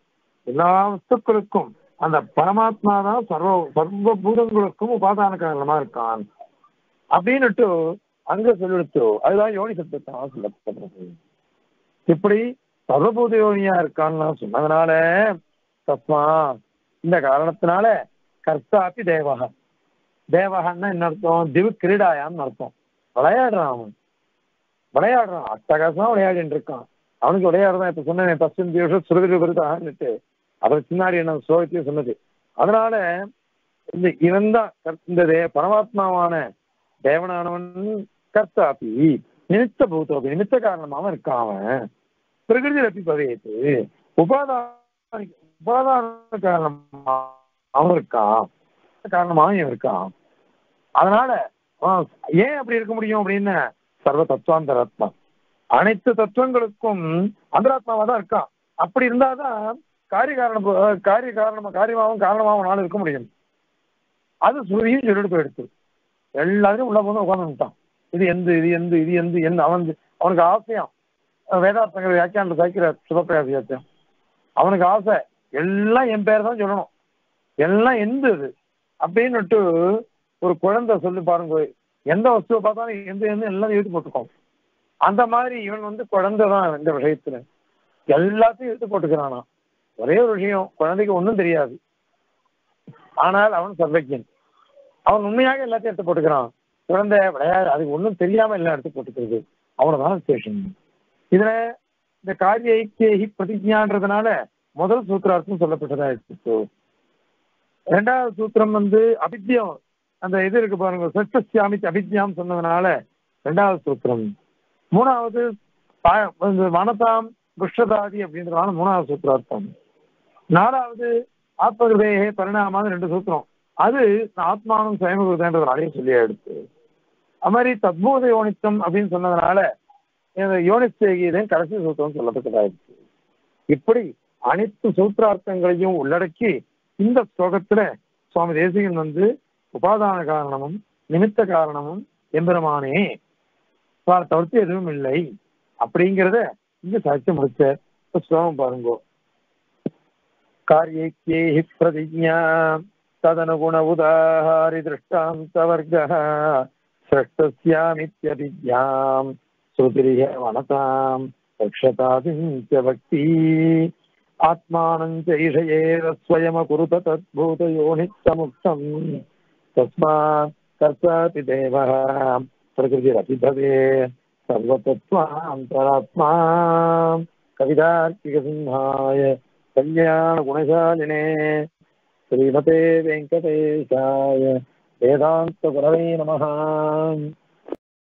எல்லா வஸ்துக்களுக்கும் அந்த பரமாத்மா தான் சர்வ சர்வ பூதங்களுக்கும் உபாதான காரணமா இருக்கான். அப்படின்னுட்டு அங்க சொல்லிடுத்து அதுதான் யோனி சத்தத்தான் சொல்லப்படுறது இப்படி சர்வபூத யோனியா இருக்கான்னு சொன்னதுனால தஸ்மா இந்த காரணத்தினால கர்த்தாப்பி தேவகா. தேவகன்னா என்ன அர்த்தம்? திவு கிரீடாயான்னு அர்த்தம். விளையாடுறான் அவன். விளையாடுறான். அட்டகாசமா விளையாடிட்டு இருக்கான். அவனுக்கு விளையாடுறான் இப்ப சொன்னேன் பஸ்டின் திவசம் சுருதி விருதான்னுட்டு அவர் பின்னாடி என்ன சோகத்தையும் சொன்னது. அதனால இந்த இவன் தான் இந்த தே பரமாத்மாவான தேவனானவன் கர்த்தாப்பி நிமித்த பூத்தோபி நிமித்த காரணமாவும் இருக்கான் அவன். பிரகிருதி ரப்பி பவையத்து உபாதான உபாதான காரணமா அவன் இருக்கான். காரணமாகவும் இருக்கான். அதனால ஏன் அப்படி இருக்க முடியும் அப்படின்னு? சர்வ தத்துவாந்தராத்மா அனைத்து தத்துவங்களுக்கும் அந்தராத்மாவா தான் இருக்கான். அப்படி இருந்தாதான் காரிய காரணம் காரிய காரணமா காரியமாகவும் காரணமாகவும் நாள் இருக்க முடியும். அது சுருதியும் சொல்லிட்டு போயிடுச்சு எல்லாத்தையும் உள்ள போதும் உட்காந்துட்டான் இது எந்த இது எந்த இது எந்த எந்த அவன் அவனுக்கு ஆசையும் வேதார்த்தங்கள் வியாக்கியான சாய்க்கிற வியாக்கியம். அவனுக்கு ஆசை எல்லாம் என் பேர் தான் சொல்லணும். எல்லாம் எந்த இது? அப்படின்னுட்டு ஒரு குழந்தை சொல்லி பாருங்க. எந்த வஸ்துவை பார்த்தாலும் எந்த எந்த எல்லாம் எழுத்து போட்டுக்கோம். அந்த மாதிரி இவன் வந்து குழந்தை தான் இந்த விஷயத்துல. எல்லாத்தையும் எடுத்து போட்டுக்கிறானா? ஒரே ஒரு விஷயம் குழந்தைக்கு ஒன்றும் தெரியாது. ஆனால் அவன் சர்வஜன் அவன் உண்மையாக எல்லாத்தையும் எடுத்து போட்டுக்கிறான். குழந்தை விளையாடு அதுக்கு ஒன்றும் தெரியாம எல்லாம் எடுத்து போட்டுக்கிறது அவ்வளவுதான் விசேஷம் இதுல இந்த காரிய ஐக்கியகி பிரதிஜான்றதுனால முதல் சூத்திரார்த்தம் சொல்லப்பட்டதா இருக்கு ரெண்டாவது சூத்திரம் வந்து அபித்தியம் அந்த இது இருக்கு பாருங்க சட்டசியாமித்து அபித்தியாம் சொன்னதுனால ரெண்டாவது சூத்திரம். மூணாவது பா- இந்த வனதாம் புஷ்டதாதி அப்படின்றதான மூணாவது சூத்திரார்த்தம். நாலாவது ஆத்மகிருதேகே பரிணாமான்னு ரெண்டு சூத்திரம். அது ஆத்மானம் சுயமகிருதன்றதுனாலையும் சொல்லி எடுத்து அது மாதிரி தத்பூத யோனித்தம் அப்படின்னு சொன்னதுனால இந்த யோனிச்சேகியதையும் கடைசி சூத்திரம் சொல்லப்பட்டதாயிடுச்சு இப்படி அனைத்து சூத்திரார்த்தங்களையும் உள்ளடக்கி இந்த ஸ்லோகத்துல சுவாமி தேசிகன் வந்து உபாதான காரணமும் நிமித்த காரணமும் எம்பெருமானே தவிர்த்து எதுவும் இல்லை. அப்படிங்கிறத இங்க சாட்சி முடிச்ச ஸ்லோகம் பாருங்கோ. காரியைக்கேஹி பிரதிஜா ததனுகுண உதாஹாரி திருஷ்டாந்த வர்க்க षष्टस्यामित्यभिज्ञाम् सुतिर्यवनताम् रक्षतादिन्त्यभक्ति आत्मानम् च स्वयमकुरुत तद्भूतयोनित्तमुक्तम्। तस्मात् कर्तापि देवः। प्रकृतिरपि सर्वतत्त्वान्तरात्मा। कल्याणगुणशालिने श्रीमते वेङ्कटेशाय वेदान्तगुरवे नमः